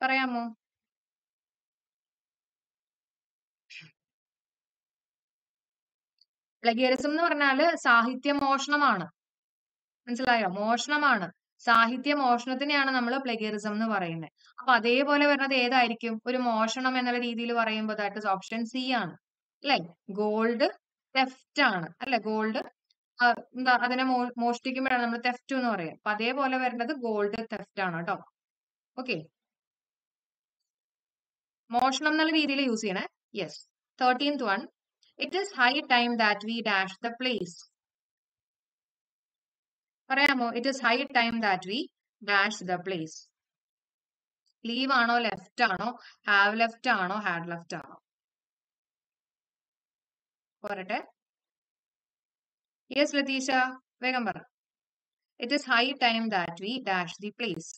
പറയാമോ? പ്ലഗിയറിസം എന്ന് പറഞ്ഞാൽ സാഹിത്യ മോഷണമാണ്. മനസ്സിലായോ? മോഷണമാണ്. സാഹിത്യ മോഷണത്തിനെയാണ് നമ്മൾ പ്ലഗിയറിസം എന്ന് പറയുന്നത് അപ്പൊ അതേപോലെ വരുന്നത് ഏതായിരിക്കും? ഒരു മോഷണം എന്നുള്ള രീതിയിൽ പറയുമ്പോൾ ദാറ്റ് ഇസ് ഓപ്ഷൻ സി ആണ്. അല്ലെ? ഗോൾഡ് തെഫ്റ്റ് ആണ്. അല്ലെ? ഗോൾഡ് എന്താ അതിനെ മോഷ്ടിക്കുമ്പോഴാണ് നമ്മൾ തെഫ്റ്റ് എന്ന് പറയുക അപ്പൊ അതേപോലെ വരുന്നത് ഗോൾഡ് തെഫ്റ്റ് ആണ് കേട്ടോ ഓക്കെ മോഷണം എന്നുള്ള രീതിയിൽ യൂസ് ചെയ്യണേ. Yes thirteenth one it is high time that we dash the place പറയാമോ? It is high time that we dash the place leave ആണോ ലെഫ്റ്റ് ആണോ? ഹാവ് ലെഫ്റ്റ് ആണോ? ഹാഡ് ലെഫ്റ്റ് ആണോ? പോരട്ടെ. യെസ് ലതീഷ വേഗം പറ. It is high time that we dash the place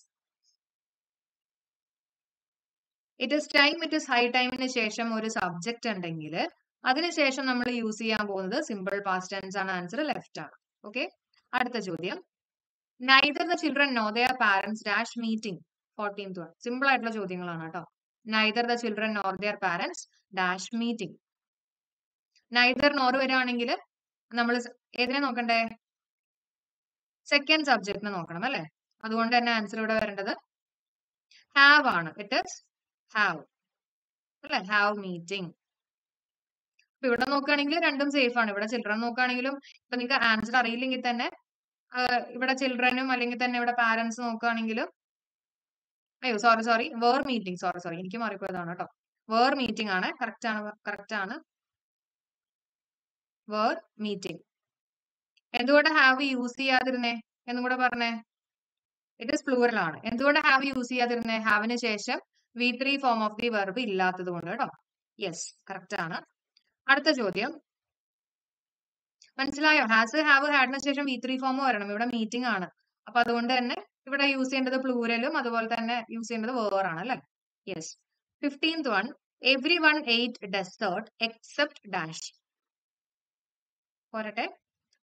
it is time it is high ടൈമിന് ശേഷം ഒരു സബ്ജക്റ്റ് ഉണ്ടെങ്കിൽ അതിനുശേഷം നമ്മൾ യൂസ് ചെയ്യാൻ പോകുന്നത് സിമ്പിൾ പാസ്റ്റ് ടെൻസ് ആണ് ആൻസർ ലെഫ്റ്റ് ആണ്. ഓക്കെ അടുത്ത ചോദ്യം. Neither the children nor their parents dash meeting fourteenth one simple ആയിട്ടുള്ള ചോദ്യങ്ങളാണ് കേട്ടോ. Neither the children nor their parents dash meeting neither nor വരികയാണെങ്കിൽ നമ്മൾ ഏതിനെ നോക്കണ്ടേ? സെക്കൻഡ് സബ്ജക്റ്റിനെ നോക്കണം അല്ലെ? അതുകൊണ്ട് തന്നെ ആൻസർ ഇവിടെ വരേണ്ടത് ഹാവ് ആണ്. ഇറ്റ് ഇസ് ഹാവ് അല്ലെ? ഹാവ് മീറ്റിംഗ് ഇപ്പൊ ഇവിടെ നോക്കുകയാണെങ്കിൽ രണ്ടും സേഫ് ആണ്. ഇവിടെ ചിൽഡ്രൻ നോക്കുകയാണെങ്കിലും ഇപ്പൊ നിങ്ങൾക്ക് ആൻസർ അറിയില്ലെങ്കിൽ തന്നെ ഇവിടെ ചിൽഡ്രനും അല്ലെങ്കിൽ തന്നെ ഇവിടെ പാരന്റ്സ് നോക്കുകയാണെങ്കിലും അയ്യോ sorry sorry were meeting sorry sorry എനിക്ക് മാറിപ്പോയതാണ് കേട്ടോ. വേർ മീറ്റിംഗ് ആണ്. കറക്റ്റ് ആണ് കറക്റ്റ് ആണ്. വേർ മീറ്റിംഗ് എന്തുകൊണ്ട് ഹാവ് യൂസ് ചെയ്യാതിരുന്നേ? എന്നും കൂടെ പറഞ്ഞേ. ഇറ്റ് ഇസ് പ്ലൂറൽ ആണ്. എന്തുകൊണ്ട് ഹാവ് യൂസ് ചെയ്യാതിരുന്നേ? ഹാവിന് ശേഷം V three form of the verb ഇല്ലാത്തത് കൊണ്ട് കേട്ടോ. യെസ് കറക്റ്റ് ആണ്. അടുത്ത ചോദ്യം. മനസ്സിലായോ? ഹാസ് ഹാവ് ഹാഡിന് ശേഷം വി ത്രീ ഫോം വരണം. ഇവിടെ മീറ്റിംഗ് ആണ്. അപ്പൊ അതുകൊണ്ട് തന്നെ ഇവിടെ യൂസ് ചെയ്യേണ്ടത് പ്ലൂരലും അതുപോലെ തന്നെ യൂസ് ചെയ്യേണ്ടത് വേർ ആണ് അല്ലെ? Yes fifteenth one everyone ate dessert except dash പോരട്ടെ.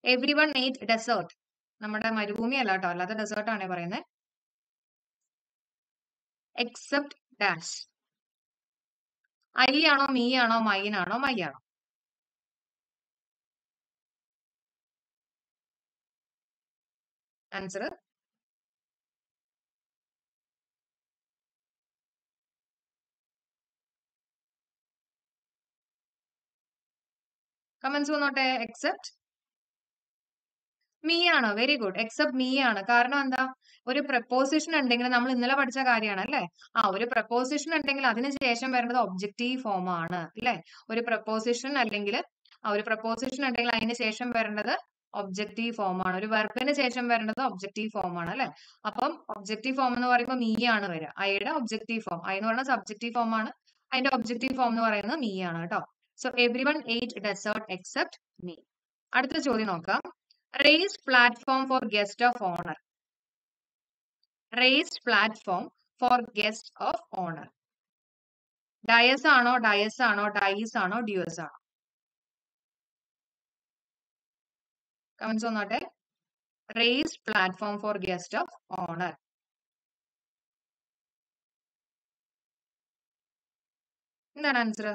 എവ്രി വൺ എയ്റ്റ് ഡെസേർട്ട് നമ്മുടെ മരുഭൂമി അല്ല കേട്ടോ. അല്ലാതെ ഡെസേർട്ട് ആണ് പറയുന്നത് എക്സെപ്റ്റ് ഡാഷ് ഐ ആണോ മീ ആണോ മൈൻ ആണോ മൈ ആണോ ആൻസർ കമൻസ് വന്നോട്ടെ എക്സെപ്റ്റ് മീ ആണോ? വെരി ഗുഡ് എക്സെപ്റ്റ് മീ ആണ്. കാരണം എന്താ? ഒരു പ്രപ്പോസിഷൻ ഉണ്ടെങ്കിൽ നമ്മൾ ഇന്നലെ പഠിച്ച കാര്യമാണ് അല്ലെ? ആ ഒരു പ്രപ്പോസിഷൻ ഉണ്ടെങ്കിൽ അതിന് ശേഷം വരേണ്ടത് ഒബ്ജക്റ്റീവ് ഫോം ആണ്. അല്ലെ? ഒരു പ്രപ്പോസിഷൻ അല്ലെങ്കിൽ ആ ഒരു പ്രപ്പോസിഷൻ ഉണ്ടെങ്കിൽ അതിന് ശേഷം വരേണ്ടത് ഒബ്ജക്റ്റീവ് ഫോം ആണ്. ഒരു വെർബിന് ശേഷം വരേണ്ടത് ഒബ്ജക്റ്റീവ് ഫോം ആണ് അല്ലെ? അപ്പം ഒബ്ജക്റ്റീവ് ഫോം എന്ന് പറയുമ്പോൾ മീ ആണ് വരിക. ഐയുടെ ഒബ്ജക്റ്റീവ് ഫോം ഐ എന്ന് പറയുന്നത് സബ്ജക്റ്റീവ് ഫോം ആണ്. അതിന്റെ ഒബ്ജക്റ്റീവ് ഫോം എന്ന് പറയുന്നത് മീ ആണ് കേട്ടോ. So every one ate dessert except me അടുത്ത ചോദ്യം നോക്കാം. Raised platform for guest of honour raised platform for guest of honour dais ആണോ ഡയസ് ആണോ ഡൈസ് ആണോ ഡ്യൂസ് ആണോ? കമന്റ്സ് വന്നോട്ടെ raised platform for guest of honour എന്താണ് ആൻസർ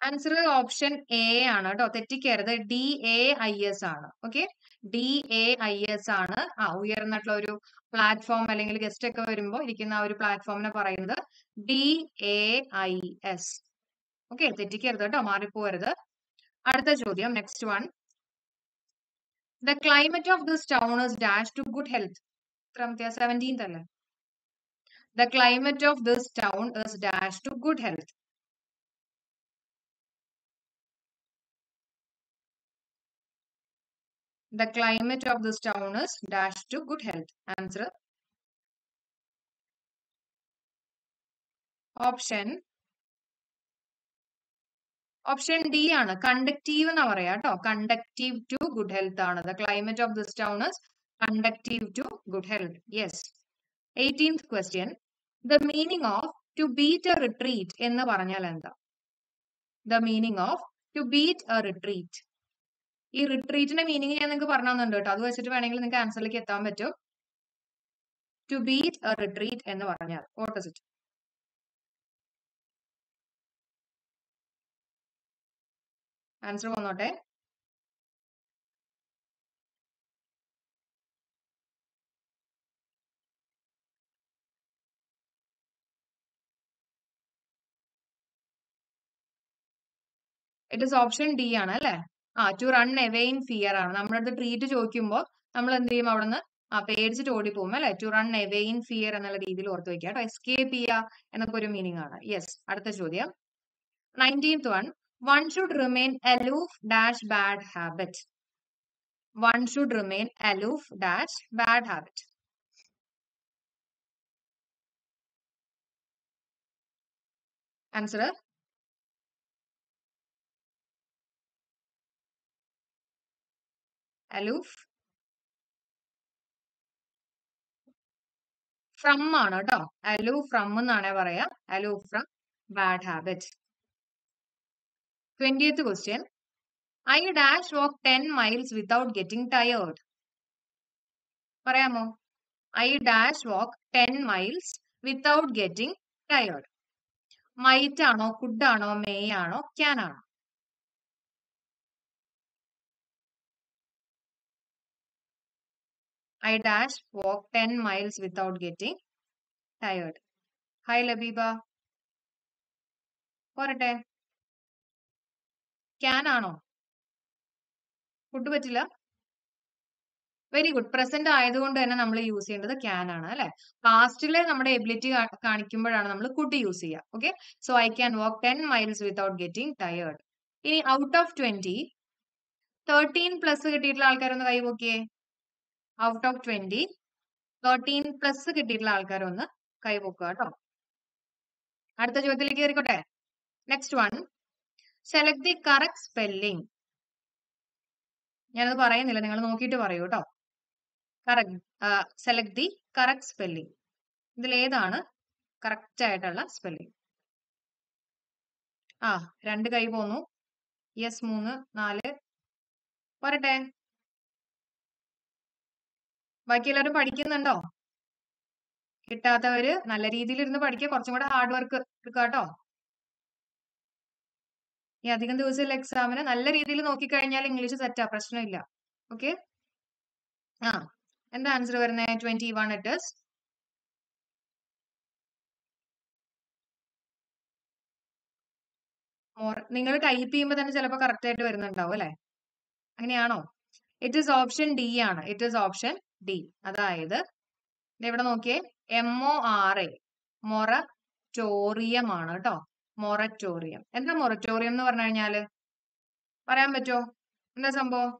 ആൻസർ ഓപ്ഷൻ എ ആണ് കേട്ടോ. തെറ്റിക്കരുത്. ഡി എ ഐ എസ് ആണ്. Okay D A I S ആണ്. ആ ഉയർന്നിട്ടുള്ള ഒരു പ്ലാറ്റ്ഫോം അല്ലെങ്കിൽ ഗസ്റ്റ് ഒക്കെ വരുമ്പോൾ ഇരിക്കുന്ന ആ ഒരു പ്ലാറ്റ്ഫോമിനെ പറയുന്നത് D A I S okay തെറ്റിക്കരുത് കേട്ടോ മാറിപ്പോരുത് അടുത്ത ചോദ്യം next one the climate of this town is dash to good health എത്രാമത്തെ സെവന്റീൻത് അല്ലേ? The climate of this town is dash to good health The climate of this town is dash to good health. Answer. Option. Option D ആണ്. Conducive എന്ന് പറയാ കേട്ടോ conducive to good health ആണ്. The climate of this town is conducive to good health yes eighteenth question the meaning of to beat a retreat എന്ന് പറഞ്ഞാൽ എന്താ? The meaning of to beat a retreat ഈ റിട്രീറ്റിന്റെ meaning ഞാൻ നിങ്ങൾക്ക് പറഞ്ഞു തന്നുണ്ട് കേട്ടോ. അത് വെച്ചിട്ട് വേണമെങ്കിൽ നിങ്ങൾക്ക് ആൻസറിലേക്ക് എത്താൻ പറ്റും. ടു ബീറ്റ് എ റിട്രീറ്റ് എന്ന് പറഞ്ഞാൽ ഇറ്റ് ആൻസർ വന്നോട്ടെ. ഇറ്റ് ഇസ് ഓപ്ഷൻ ഡി ആണ് അല്ലേ? ആ to run away in fear ആണ്. നമ്മുടെ അടുത്ത് ട്രീറ്റ് ചോദിക്കുമ്പോൾ നമ്മൾ എന്ത് ചെയ്യും അവിടെ നിന്ന് ആ പേടിച്ചിട്ട് ഓടിപ്പോകും അല്ലെ? To run away in fear എന്നുള്ള രീതിയിൽ ഓർത്ത് വെക്കുക കേട്ടോ. എസ്കേപ്പ് ചെയ്യുക എന്നൊക്കെ ഒരു മീനിങ് ആണ്. യെസ് അടുത്ത ചോദ്യം. Nineteenth one one should remain aloof dash bad habit one should remain aloof dash bad habit answer aloof. From ആണ് കേട്ടോ അലൂ ഫ്രം എന്നാണ് പറയാ. Aloof from bad habit. Twentieth question I dash walk ten miles without getting tired പറയാമോ? I dash walk ten miles without getting tired might ആണോ could ആണോ may ആണോ can ആണോ? I dash walk 10 miles without getting tired. Hi Labeeba പോരട്ടെ. Can ആണോ? Food പറ്റില്ല very good present ആയതുകൊണ്ട് തന്നെ നമ്മൾ യൂസ് ചെയ്യേണ്ടത് ക്യാൻ ആണ് അല്ലെ? പാസ്റ്റിലെ നമ്മുടെ എബിലിറ്റി കാണിക്കുമ്പോഴാണ് നമ്മൾ കുട്ടി യൂസ് ചെയ്യുക okay so I can walk ten miles without getting tired ഇനി out of twenty thirteen plus കിട്ടിയിട്ടുള്ള ആൾക്കാരൊന്ന് കൈ നോക്കിയേ. Out of twenty thirteen plus കിട്ടിയിട്ടുള്ള ആൾക്കാർ ഒന്ന് കൈപൊക്കുക കേട്ടോ അടുത്ത ചോദ്യത്തിലേക്ക് കയറിക്കോട്ടെ next one select the correct spelling ഞാനത് പറയുന്നില്ല നിങ്ങൾ നോക്കിയിട്ട് പറയൂ കേട്ടോ correct select the correct spelling ഏതാണ്? കറക്റ്റ് ആയിട്ടുള്ള സ്പെല്ലിംഗ് ആ രണ്ട് കൈ പോന്നു. യെസ് മൂന്ന് നാല്. പോരട്ടെ ബാക്കി എല്ലാവരും പഠിക്കുന്നുണ്ടോ? കിട്ടാത്തവര് നല്ല രീതിയിൽ ഇരുന്ന് പഠിക്കുക കുറച്ചും കൂടെ ഹാർഡ് വർക്ക് എടുക്കുക കേട്ടോ ഈ അധികം ദിവസമുള്ള എക്സാമിന് നല്ല രീതിയിൽ നോക്കിക്കഴിഞ്ഞാൽ ഇംഗ്ലീഷ് സെറ്റാ പ്രശ്നമില്ല. ഓക്കെ ആ. എന്താ ആൻസർ വരുന്നത് ട്വന്റി വൺ ഇറ്റ് നിങ്ങൾ ടൈപ്പ് ചെയ്യുമ്പോൾ തന്നെ ചിലപ്പോൾ കറക്റ്റ് ആയിട്ട് വരുന്നുണ്ടാവും അല്ലെ? അങ്ങനെയാണോ? ഇറ്റ് ഇസ് ഓപ്ഷൻ ഡി ആണ്. It is option D. അതായത് ഇവിടെ നോക്കിയേ. M O R A moratorium ആണ് കേട്ടോ. മൊററ്റോറിയം. എന്താ മൊററ്റോറിയം എന്ന് പറഞ്ഞു കഴിഞ്ഞാൽ? പറയാൻ പറ്റുമോ എന്താ സംഭവം?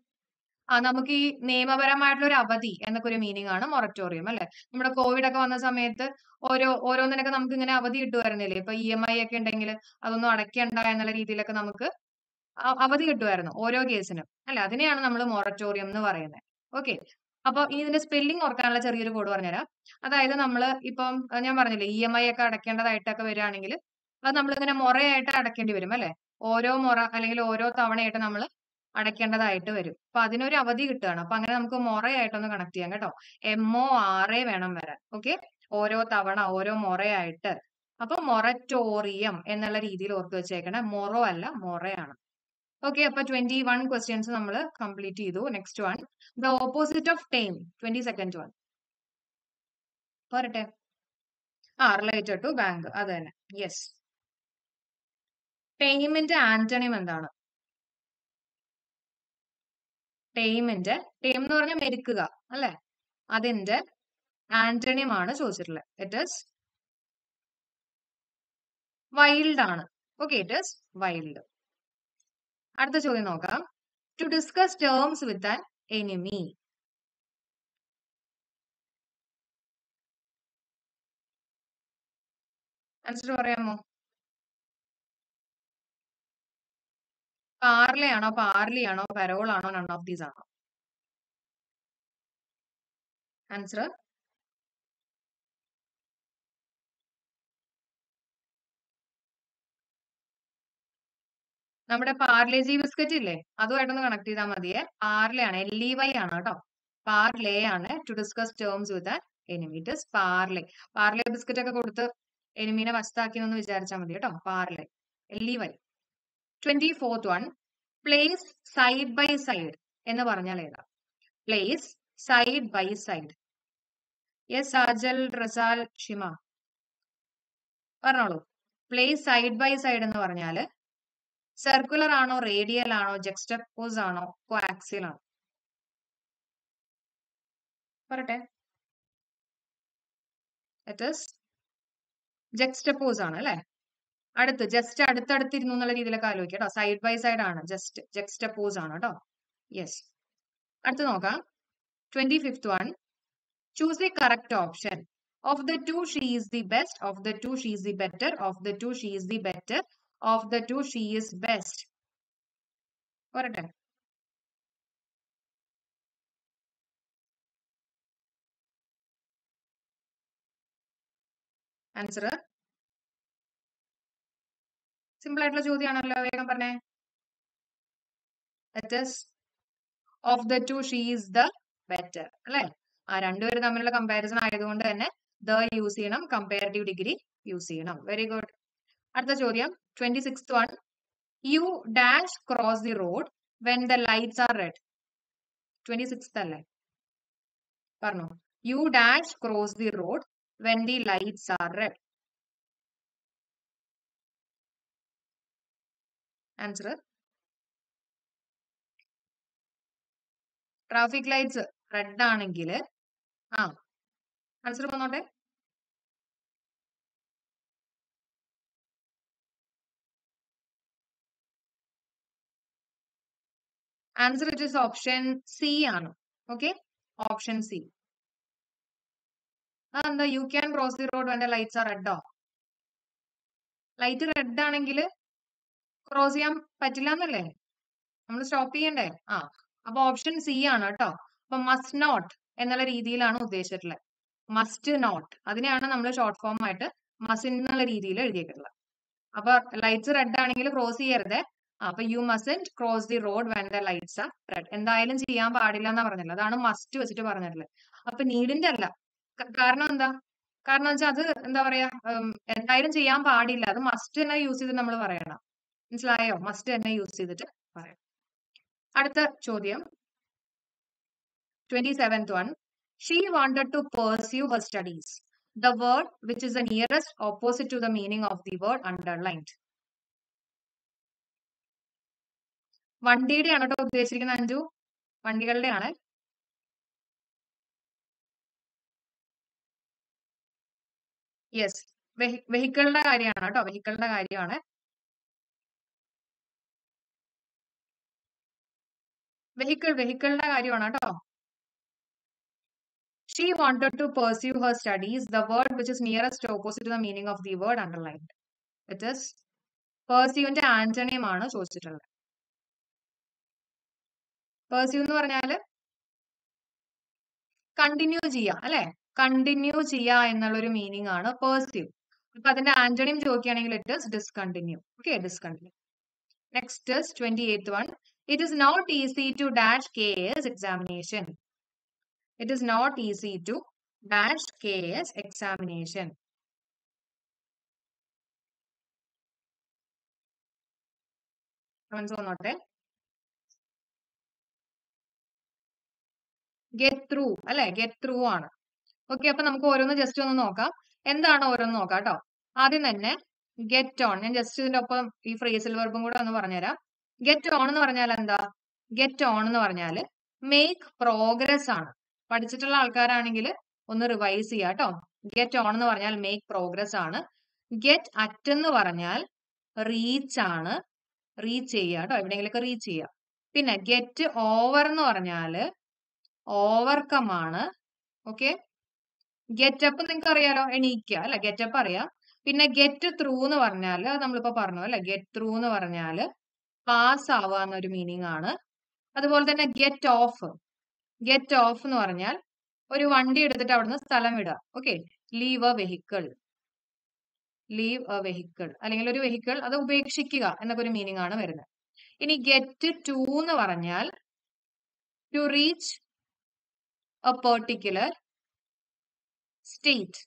ആ നമുക്ക് ഈ നിയമപരമായിട്ടുള്ള ഒരു അവധി എന്നൊക്കെ ഒരു മീനിങ് ആണ് മൊററ്റോറിയം അല്ലെ? നമ്മുടെ കോവിഡ് ഒക്കെ വന്ന സമയത്ത് ഓരോ ഓരോന്നിനൊക്കെ നമുക്ക് ഇങ്ങനെ അവധി കിട്ടുമായിരുന്നില്ലേ ഇപ്പൊ ഇ എം ഐ ഒക്കെ ഉണ്ടെങ്കിൽ അതൊന്നും അടയ്ക്കണ്ട എന്നുള്ള രീതിയിലൊക്കെ നമുക്ക് അവധി കിട്ടുമായിരുന്നു ഓരോ കേസിനും അല്ലെ? അതിനെയാണ് നമ്മൾ മൊററ്റോറിയം എന്ന് പറയുന്നത്. ഓക്കെ അപ്പൊ ഈ ഇതിന്റെ സ്പെല്ലിംഗ് ഓർക്കാനുള്ള ചെറിയൊരു കോഡ് പറഞ്ഞുതരാം. അതായത് നമ്മൾ ഇപ്പം ഞാൻ പറഞ്ഞില്ലേ ഇ എം ഐ ഒക്കെ അടയ്ക്കേണ്ടതായിട്ടൊക്കെ വരികയാണെങ്കിൽ അത് നമ്മൾ ഇങ്ങനെ മുറയായിട്ട് അടയ്ക്കേണ്ടി വരും അല്ലെ? ഓരോ മുറ അല്ലെങ്കിൽ ഓരോ തവണയായിട്ട് നമ്മൾ അടയ്ക്കേണ്ടതായിട്ട് വരും. അപ്പൊ അതിനൊരു അവധി കിട്ടുകയാണ്. അപ്പൊ അങ്ങനെ നമുക്ക് മുറയായിട്ടൊന്ന് കണക്ട് ചെയ്യാം കേട്ടോ. എം ഒ ആർ എ വേണം വരാൻ. ഓക്കെ ഓരോ തവണ ഓരോ മുറയായിട്ട്. അപ്പൊ മൊററ്റോറിയം എന്നുള്ള രീതിയിൽ ഓർത്ത് വെച്ചേക്കണേ. മൊറോ അല്ല മൊറയാണ്. ഓക്കെ അപ്പൊ ട്വന്റി വൺ ക്വസ്റ്റ്യൻസ് നമ്മൾ കംപ്ലീറ്റ് ചെയ്തു. Next one the opposite of time twenty second one പോരട്ടെ. ആ റിലേറ്റഡ് ടു ബാങ്ക് അത് തന്നെ. യെസ് ടൈമിന്റെ ആന്റണിം എന്താണ്? ടൈമിന്റെ ടൈം എന്ന് പറഞ്ഞാൽ മെരുക്കുക അല്ലെ? അതിന്റെ ആന്റണിമാണ് ചോദിച്ചിട്ടുള്ളത് ഇറ്റ് ഇസ് വൈൽഡ് ആണ്. ഓക്കെ ഇറ്റ് ഇസ് വൈൽഡ് അടുത്ത ചോദ്യം നോക്കാം. To discuss terms with an enemy answer പറയാമോ? ആണോ പാർലി ആണോ പരോൾ ആണോ നൺ ഓഫ് ദീസ് ആണോ? ആൻസർ നമ്മുടെ പാർലേജി ബിസ്ക്കറ്റ് ഇല്ലേ? അതുമായിട്ടൊന്ന് കണക്ട് ചെയ്താൽ മതിയേ. പാർലെ ആണ് എൽ ഇ വൈ ആണ് കേട്ടോ. പാർലേ ആണ് to discuss terms with enemy it is parley Parle biscuit ഒക്കെ കൊടുത്ത് എനിമീനെ വസ്താക്കി എന്ന് വിചാരിച്ചാൽ മതി കേട്ടോ. Parley. L E Y twenty fourth one place side by side എന്ന് പറഞ്ഞാൽ ഏതാ? Place side by side yes Sajal Rasal Shima പറഞ്ഞോളൂ. പ്ലേസ് സൈഡ് ബൈ സൈഡ് എന്ന് പറഞ്ഞാൽ സർക്കുലർ ആണോ റേഡിയൽ ആണോ ജക്സ്റ്റപ്പോസ് ആണോ കോആക്സിയൽ ആണോ? പറട്ടെ ജക്സ്റ്റപ്പോസ് ആണ് അല്ലെ? അടുത്ത് ജസ്റ്റ് അടുത്തടുത്തിരുന്നു എന്നുള്ള രീതിയിലൊക്കെ ആലോചിക്കുക കേട്ടോ സൈഡ് ബൈ സൈഡ് ആണ്. ജസ്റ്റ് ജക്സ്റ്റപ്പോസ് ആണ് കേട്ടോ യെസ് അടുത്ത് നോക്കാം. Twenty fifth one choose the correct option of the two she is the best of the two she is the better of the two she is the better of the two she is best പോരട്ടെ answer simple ആയിട്ടുള്ള ചോദ്യമാണല്ലോ വേഗം പറഞ്ഞേ. It is of the two she is the better അല്ലെ? ആ രണ്ടുപേരും തമ്മിലുള്ള comparison ആയതുകൊണ്ട് തന്നെ ദ യൂസ് ചെയ്യണം കമ്പാരിറ്റീവ് ഡിഗ്രി യൂസ് ചെയ്യണം. വെരി ഗുഡ് അടുത്ത ചോദ്യം. Twenty six one you dash cross the road when the lights are red twenty six അല്ലേ? പറഞ്ഞു. You dash cross the road when the lights are red answer traffic lights red ആണെങ്കിൽ ആ answer വന്നോട്ടെ. Answer it is option C ആണ്. Okay option C എന്താ you can cross the road വേണ്ട lights ആ റെഡോ ലൈറ്റ് റെഡ് ആണെങ്കിൽ cross ചെയ്യാൻ പറ്റില്ല എന്നല്ലേ നമ്മൾ സ്റ്റോപ്പ് ചെയ്യണ്ടേ? ആ. അപ്പൊ ഓപ്ഷൻ സി ആണ് കേട്ടോ. അപ്പൊ മസ്റ്റ് നോട്ട് എന്നുള്ള രീതിയിലാണ് ഉദ്ദേശിച്ചിട്ടുള്ളത്. മസ്റ്റ് നോട്ട് അതിനെയാണ് നമ്മൾ ഷോർട്ട് ഫോം ആയിട്ട് മസ്റ്റ് എന്നുള്ള രീതിയിൽ എഴുതിയിട്ടുള്ളത്. അപ്പൊ ലൈറ്റ്സ് റെഡ് ആണെങ്കിൽ ക്രോസ് ചെയ്യരുത്. അപ്പൊ you mustn't cross the road when the lights are red എന്തായാലും ചെയ്യാൻ പാടില്ല എന്നാ പറഞ്ഞിട്ടുള്ളത്. അതാണ് മസ്റ്റ് വെച്ചിട്ട് പറഞ്ഞിട്ടുള്ളത്. അപ്പൊ നീഡിന്റെ അല്ല. കാരണം എന്താ? കാരണം വെച്ചാൽ അത് എന്താ പറയാ? എന്തായാലും ചെയ്യാൻ പാടില്ല. അത് മസ്റ്റ് തന്നെ യൂസ് ചെയ്ത് നമ്മൾ പറയണം. മനസ്സിലായോ? മസ്റ്റ് തന്നെ യൂസ് ചെയ്തിട്ട് പറയാം. അടുത്ത ചോദ്യം. Twenty seventh one she wanted to pursue her studies the word which is the nearest opposite to the meaning of the word underlined വണ്ടിയുടെ ആണ് കേട്ടോ ഉദ്ദേശിച്ചിരിക്കുന്നത് അഞ്ചു വണ്ടികളുടെ ആണ് യെസ് വെഹിക്കിളിന്റെ കാര്യമാണ് കേട്ടോ വെഹിക്കിളിന്റെ കാര്യമാണ്. വെഹിക്കിൾ വെഹിക്കിളിന്റെ കാര്യമാണ് കേട്ടോ. She wanted to pursue her studies the word which is nearest opposite the meaning of the word underlined. It is pursueന്റെ ആന്റണിയം ചോദിച്ചിട്ടുള്ളത്. Pursue എന്ന് പറഞ്ഞാൽ കണ്ടിന്യൂ ചെയ്യുക അല്ലെ? കണ്ടിന്യൂ ചെയ്യുക എന്നുള്ളൊരു മീനിങ് ആണ് പേഴ്സ്യൂ അപ്പൊ അതിന്റെ ആന്റണിയും ചോദിക്കുകയാണെങ്കിൽ it is discontinue okay discontinue next twenty eighth one it is not easy to dash K S examination it is not easy to dash K S examination വന്നോട്ടെ? ഗെറ്റ് ത്രൂ അല്ലെ? Get through ആണ്. Okay അപ്പൊ നമുക്ക് ഓരോന്ന് just ഒന്ന് നോക്കാം. എന്താണ് ഓരോന്ന് നോക്കാം കേട്ടോ? ആദ്യം തന്നെ ഗെറ്റ് ഓൺ ഞാൻ ജസ്റ്റ് ഇതിന്റെ ഒപ്പം ഈ ഫ്രേസിൽ വർബും കൂടെ ഒന്ന് പറഞ്ഞുതരാം. ഗെറ്റ് ഓൺ എന്ന് പറഞ്ഞാൽ എന്താ? ഗെറ്റ് ഓൺ എന്ന് പറഞ്ഞാൽ മേക്ക് പ്രോഗ്രസ് ആണ്. പഠിച്ചിട്ടുള്ള ആൾക്കാരാണെങ്കിൽ ഒന്ന് റിവൈസ് ചെയ്യുക കേട്ടോ. ഗെറ്റ് ഓൺ എന്ന് പറഞ്ഞാൽ മേക്ക് പ്രോഗ്രസ് ആണ്. ഗെറ്റ് അറ്റ് എന്ന് പറഞ്ഞാൽ റീച്ച് ആണ്. റീച്ച് ചെയ്യുക കേട്ടോ. എവിടെയെങ്കിലൊക്കെ റീച്ച് ചെയ്യുക പിന്നെ ഗെറ്റ് ഓവർ എന്ന് പറഞ്ഞാൽ ഓവർകം ആണ്. ഓക്കെ. ഗെറ്റപ്പ് നിങ്ങൾക്ക് അറിയാലോ എണീക്കുക അല്ലെ? ഗെറ്റപ്പ് അറിയാം. പിന്നെ ഗെറ്റ് ത്രൂ എന്ന് പറഞ്ഞാൽ നമ്മളിപ്പോ പറഞ്ഞു അല്ലെ? ഗെറ്റ് ത്രൂ എന്ന് പറഞ്ഞാൽ പാസ് ആവുക എന്നൊരു മീനിങ് ആണ്. അതുപോലെ തന്നെ ഗെറ്റ് ഓഫ്. ഗെറ്റ് ഓഫ് എന്ന് പറഞ്ഞാൽ ഒരു വണ്ടി എടുത്തിട്ട് അവിടുന്ന് സ്ഥലം വിടുക. Okay. Leave a vehicle. Leave a vehicle. അല്ലെങ്കിൽ ഒരു വെഹിക്കിൾ അത് ഉപേക്ഷിക്കുക എന്നൊക്കെ ഒരു മീനിങ് ആണ് വരുന്നത്. ഇനി ഗെറ്റ് ടു എന്ന് പറഞ്ഞാൽ to reach a particular state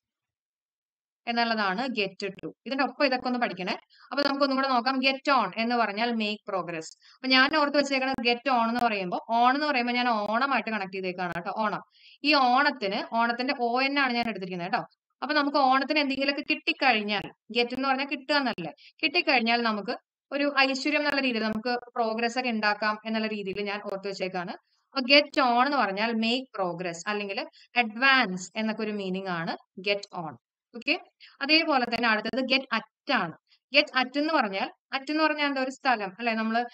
എന്നുള്ളതാണ് ഗെറ്റ് ടു ഇതിന്റെ ഒപ്പം ഇതൊക്കെ ഒന്ന് പഠിക്കണേ. അപ്പൊ നമുക്ക് ഒന്നും കൂടെ നോക്കാം. ഗെറ്റ് ഓൺ എന്ന് പറഞ്ഞാൽ മേക്ക് പ്രോഗ്രസ് അപ്പൊ ഞാൻ ഓർത്ത് വെച്ചേക്കുന്നത് ഗെറ്റ് ഓൺ എന്ന് പറയുമ്പോൾ ഓൺ എന്ന് പറയുമ്പോൾ ഞാൻ ഓണമായിട്ട് കണക്ട് ചെയ്തേക്കാണ് കേട്ടോ. ഓണം. ഈ ഓണത്തിന് ഓണത്തിന്റെ ഓ എൻ ആണ് ഞാൻ എടുത്തിരിക്കുന്നത് കേട്ടോ. അപ്പൊ നമുക്ക് ഓണത്തിന് എന്തെങ്കിലുമൊക്കെ കിട്ടിക്കഴിഞ്ഞാൽ ഗെറ്റ് എന്ന് പറഞ്ഞാൽ കിട്ടുക എന്നല്ലേ? കിട്ടിക്കഴിഞ്ഞാൽ നമുക്ക് ഒരു ഐശ്വര്യം എന്നുള്ള രീതിയിൽ നമുക്ക് പ്രോഗ്രസ് ഒക്കെ ഉണ്ടാക്കാം എന്നുള്ള രീതിയിൽ ഞാൻ ഓർത്ത് വെച്ചേക്കാണ്. ഗെറ്റ് ഓൺ എന്ന് പറഞ്ഞാൽ മേക്ക് പ്രോഗ്രസ് അല്ലെങ്കിൽ അഡ്വാൻസ് എന്നൊക്കെ ഒരു മീനിങ് ആണ് ഗെറ്റ് ഓൺ ഓക്കെ അതേപോലെ തന്നെ അടുത്തത് ഗെറ്റ് അറ്റ് ആണ്. ഗെറ്റ് അറ്റ് എന്ന് പറഞ്ഞാൽ അറ്റ് എന്ന് പറഞ്ഞാൽ എന്താ ഒരു സ്ഥലം? അല്ലെ? നമ്മൾ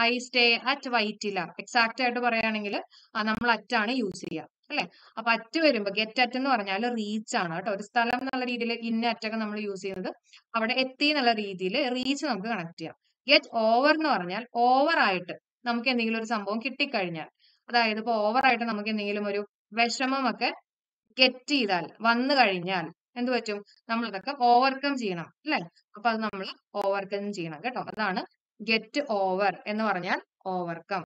I stay at Vyttila exact ആയിട്ട് പറയുകയാണെങ്കിൽ നമ്മൾ അറ്റാണ് യൂസ് ചെയ്യുക. അല്ലെ? അപ്പൊ അറ്റ് വരുമ്പോ ഗെറ്റ് അറ്റ് എന്ന് പറഞ്ഞാൽ റീച്ച് ആണ് കേട്ടോ. ഒരു സ്ഥലം എന്നുള്ള രീതിയിൽ ഇന്ന അറ്റൊക്കെ നമ്മൾ യൂസ് ചെയ്യുന്നത്. അവിടെ എത്തി എന്നുള്ള രീതിയിൽ റീച്ച് നമുക്ക് കണക്ട് ചെയ്യാം. ഗെറ്റ് ഓവർ എന്ന് പറഞ്ഞാൽ ഓവർ ആയിട്ട് നമുക്ക് എന്തെങ്കിലും ഒരു സംഭവം കിട്ടിക്കഴിഞ്ഞാൽ അതായത് ഇപ്പൊ ഓവറായിട്ട് നമുക്ക് എന്തെങ്കിലും ഒരു വിഷമമൊക്കെ ഗെറ്റ് ചെയ്താൽ വന്നു കഴിഞ്ഞാൽ എന്ത് പറ്റും? നമ്മൾ അതൊക്കെ ഓവർകം ചെയ്യണം അല്ലെ? അപ്പൊ അത് നമ്മൾ ഓവർകം ചെയ്യണം കേട്ടോ. അതാണ് ഗെറ്റ് ഓവർ എന്ന് പറഞ്ഞാൽ ഓവർകം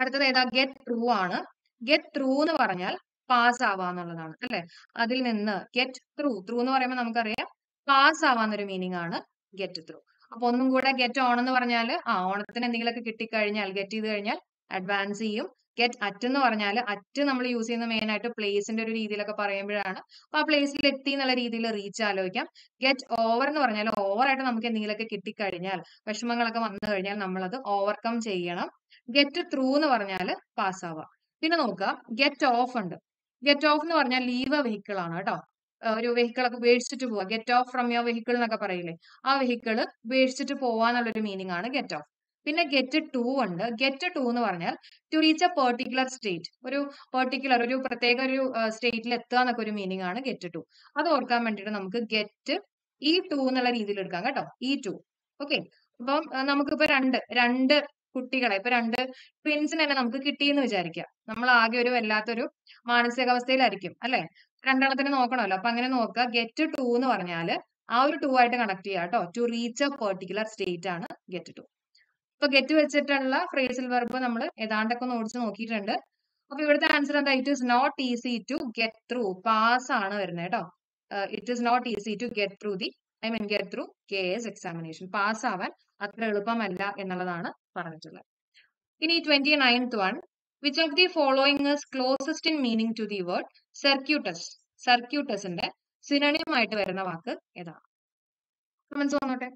അടുത്തത് ഏതാ? ഗെറ്റ് ത്രൂ ആണ്. ഗെറ്റ് ത്രൂ എന്ന് പറഞ്ഞാൽ പാസ് ആവാന്നുള്ളതാണ് അല്ലെ? അതിൽ നിന്ന് ഗെറ്റ് ത്രൂ ത്രൂ എന്ന് പറയുമ്പോൾ നമുക്കറിയാം പാസ് ആവാന്നൊരു മീനിങ് ആണ് ഗെറ്റ് ത്രൂ അപ്പൊ ഒന്നും കൂടെ ഗെറ്റ് ഓൺ എന്ന് പറഞ്ഞാൽ ആ ഓണത്തിന് എന്തെങ്കിലുമൊക്കെ കിട്ടിക്കഴിഞ്ഞാൽ ഗെറ്റ് ചെയ്ത് കഴിഞ്ഞാൽ അഡ്വാൻസ് ചെയ്യും. ഗെറ്റ് അറ്റ് എന്ന് പറഞ്ഞാൽ അറ്റ് നമ്മൾ യൂസ് ചെയ്യുന്ന മെയിൻ ആയിട്ട് പ്ലേസിന്റെ ഒരു രീതിയിലൊക്കെ പറയുമ്പോഴാണ്. ആ പ്ലേസിൽ എത്തി എന്നുള്ള രീതിയിൽ റീച്ച് ആലോചിക്കാം. ഗെറ്റ് ഓവർ എന്ന് പറഞ്ഞാൽ ഓവർ ആയിട്ട് നമുക്ക് എന്തെങ്കിലുമൊക്കെ കിട്ടിക്കഴിഞ്ഞാൽ വിഷമങ്ങളൊക്കെ വന്നു കഴിഞ്ഞാൽ നമ്മളത് ഓവർകം ചെയ്യണം. ഗെറ്റ് ത്രൂ എന്ന് പറഞ്ഞാൽ പാസ് ആവാം പിന്നെ നോക്കുക ഗെറ്റ് ഓഫ് ഉണ്ട്. ഗെറ്റ് ഓഫ് എന്ന് പറഞ്ഞാൽ ലീവ് എ വെഹിക്കിൾ ആണ് കേട്ടോ. ഒരു വെഹിക്കിൾ ഒക്കെ ഉപേക്ഷിച്ചിട്ട് പോവുക. Get off from your vehicle എന്നൊക്കെ പറയില്ലേ? ആ വെഹിക്കിൾ ഉപേക്ഷിച്ചിട്ട് പോവാന്നുള്ളൊരു മീനിങ് ആണ് ഗെറ്റ് ഓഫ് പിന്നെ ഗെറ്റ് ടു ഉണ്ട്. ഗെറ്റ് ടു എന്ന് പറഞ്ഞാൽ to reach a particular state ഒരു പെർട്ടിക്കുലർ ഒരു പ്രത്യേക ഒരു സ്റ്റേറ്റിൽ എത്തുക എന്നൊക്കെ ഒരു മീനിങ് ആണ് ഗെറ്റ് ടു അത് ഓർക്കാൻ വേണ്ടിയിട്ട് നമുക്ക് ഗെറ്റ് ഈ ടു എന്നുള്ള രീതിയിൽ എടുക്കാം കേട്ടോ. ഈ ടു ഓക്കെ അപ്പം നമുക്കിപ്പോ രണ്ട് രണ്ട് കുട്ടികളെ ഇപ്പൊ രണ്ട് ട്വിൻസിനെ തന്നെ നമുക്ക് കിട്ടിയെന്ന് വിചാരിക്കാം. നമ്മൾ ആകെ ഒരു വല്ലാത്തൊരു മാനസികാവസ്ഥയിലായിരിക്കും അല്ലെ? രണ്ടെണ്ണത്തിന് നോക്കണമല്ലോ. അപ്പൊ അങ്ങനെ നോക്കുക. ഗെറ്റ് ടു എന്ന് പറഞ്ഞാൽ ആ ഒരു ടു ആയിട്ട് കണക്ട് ചെയ്യുക കേട്ടോ. To reach a particular state ആണ് ഗെറ്റ് ടു ഇപ്പൊ ഗെറ്റ് വെച്ചിട്ടുള്ള ഫ്രേസൽ വെർബ് നമ്മൾ ഏതാണ്ടൊക്കെ ഒന്ന് ഓടിച്ച് നോക്കിയിട്ടുണ്ട്. അപ്പൊ ഇവിടുത്തെ ആൻസർ എന്താ? It is not easy to get through pass ആണ് വരുന്നത് കേട്ടോ. It is not easy to get through the I mean get through K S examination pass ആവാൻ അത്ര എളുപ്പമല്ല എന്നുള്ളതാണ് പറഞ്ഞിട്ടുള്ളത്. ഇനി twenty ninth one which of the following closest in meaning to the word circuitous സർക്യൂട്ടസിന്റെ സിനണിയുമായിട്ട് വരുന്ന വാക്ക് ഏതാണ്? കമന്റ്സ് വന്നോട്ടെ.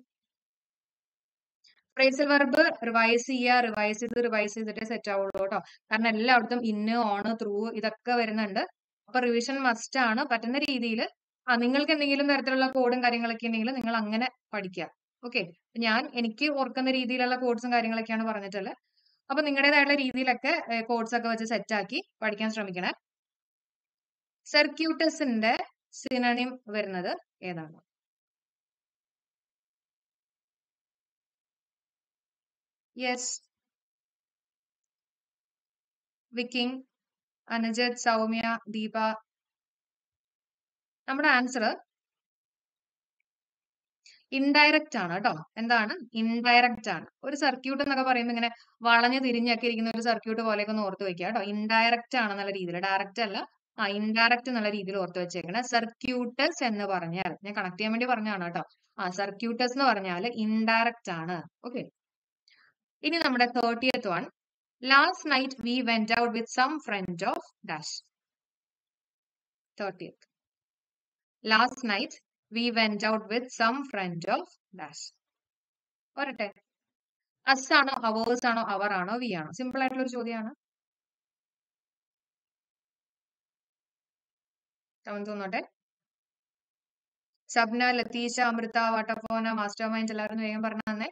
ഫ്രേസൽ വെർബ് റിവൈസ് ചെയ്യുക റിവൈസ് ചെയ്ത് റിവൈസ് ചെയ്തിട്ടേ സെറ്റ് ആവുള്ളൂ കേട്ടോ. കാരണം എല്ലായിടത്തും ഇന്ന് ഓണ് ത്രൂ ഇതൊക്കെ വരുന്നുണ്ട്. അപ്പൊ റിവിഷൻ മസ്റ്റ് ആണ്. പറ്റുന്ന രീതിയിൽ ആ നിങ്ങൾക്ക് എന്തെങ്കിലും തരത്തിലുള്ള കോഡും കാര്യങ്ങളൊക്കെ ഉണ്ടെങ്കിൽ നിങ്ങൾ അങ്ങനെ പഠിക്കുക. ഓക്കെ ഞാൻ എനിക്ക് ഓർക്കുന്ന രീതിയിലുള്ള കോഡ്സും കാര്യങ്ങളൊക്കെയാണ് പറഞ്ഞിട്ടുള്ളത്. അപ്പൊ നിങ്ങളുടേതായിട്ടുള്ള രീതിയിലൊക്കെ കോഡ്സ് ഒക്കെ വെച്ച് സെറ്റ് ആക്കി പഠിക്കാൻ ശ്രമിക്കണേ. സർക്യൂട്ടസിന്റെ സിനണിം വരുന്നത് ഏതാണ്? യെസ് വിക്കിംഗ് അനുജത് സൗമ്യ ദീപ നമ്മുടെ ആൻസർ ഇൻഡയറക്റ്റ് ആണ് കേട്ടോ. എന്താണ്? ഇൻഡയറക്റ്റ് ആണ്. ഒരു സർക്യൂട്ട് എന്നൊക്കെ പറയുമ്പോൾ ഇങ്ങനെ വളഞ്ഞു തിരിഞ്ഞൊക്കെ ഇരിക്കുന്ന ഒരു സർക്യൂട്ട് പോലെയൊക്കെ ഒന്ന് ഓർത്ത് വെക്കുക കേട്ടോ. ഇൻഡയറക്റ്റ് ആണെന്നുള്ള രീതിയിൽ. ഡയറക്റ്റ് അല്ല. ആ ഇൻഡയറക്റ്റ് എന്നുള്ള രീതിയിൽ ഓർത്ത് വെച്ചേക്കണേ. സർക്യൂട്ടസ് എന്ന് പറഞ്ഞാൽ ഞാൻ കണക്ട് ചെയ്യാൻ വേണ്ടി പറഞ്ഞതാണ് കേട്ടോ. ആ സർക്യൂട്ടസ് എന്ന് പറഞ്ഞാൽ ഇൻഡയറക്റ്റ് ആണ്. ഓക്കെ ഇനി നമ്മുടെ thirtieth one last night we went out with some friend of dash thirtieth last night we went out with some friend of dash പോരട്ടെ അസ് ആണോ അവേഴ്സ് ആണോ അവർ ആണോ വി ആണോ? സിമ്പിൾ ആയിട്ടുള്ള ഒരു ചോദ്യമാണ്. തോന്നോട്ടെ. സബ്ന ലത്തീഷ അമൃത വാട്ടർഫോന മാസ്റ്റർ മൈൻഡ് എല്ലാവരും വേഗം പറഞ്ഞു തന്നെ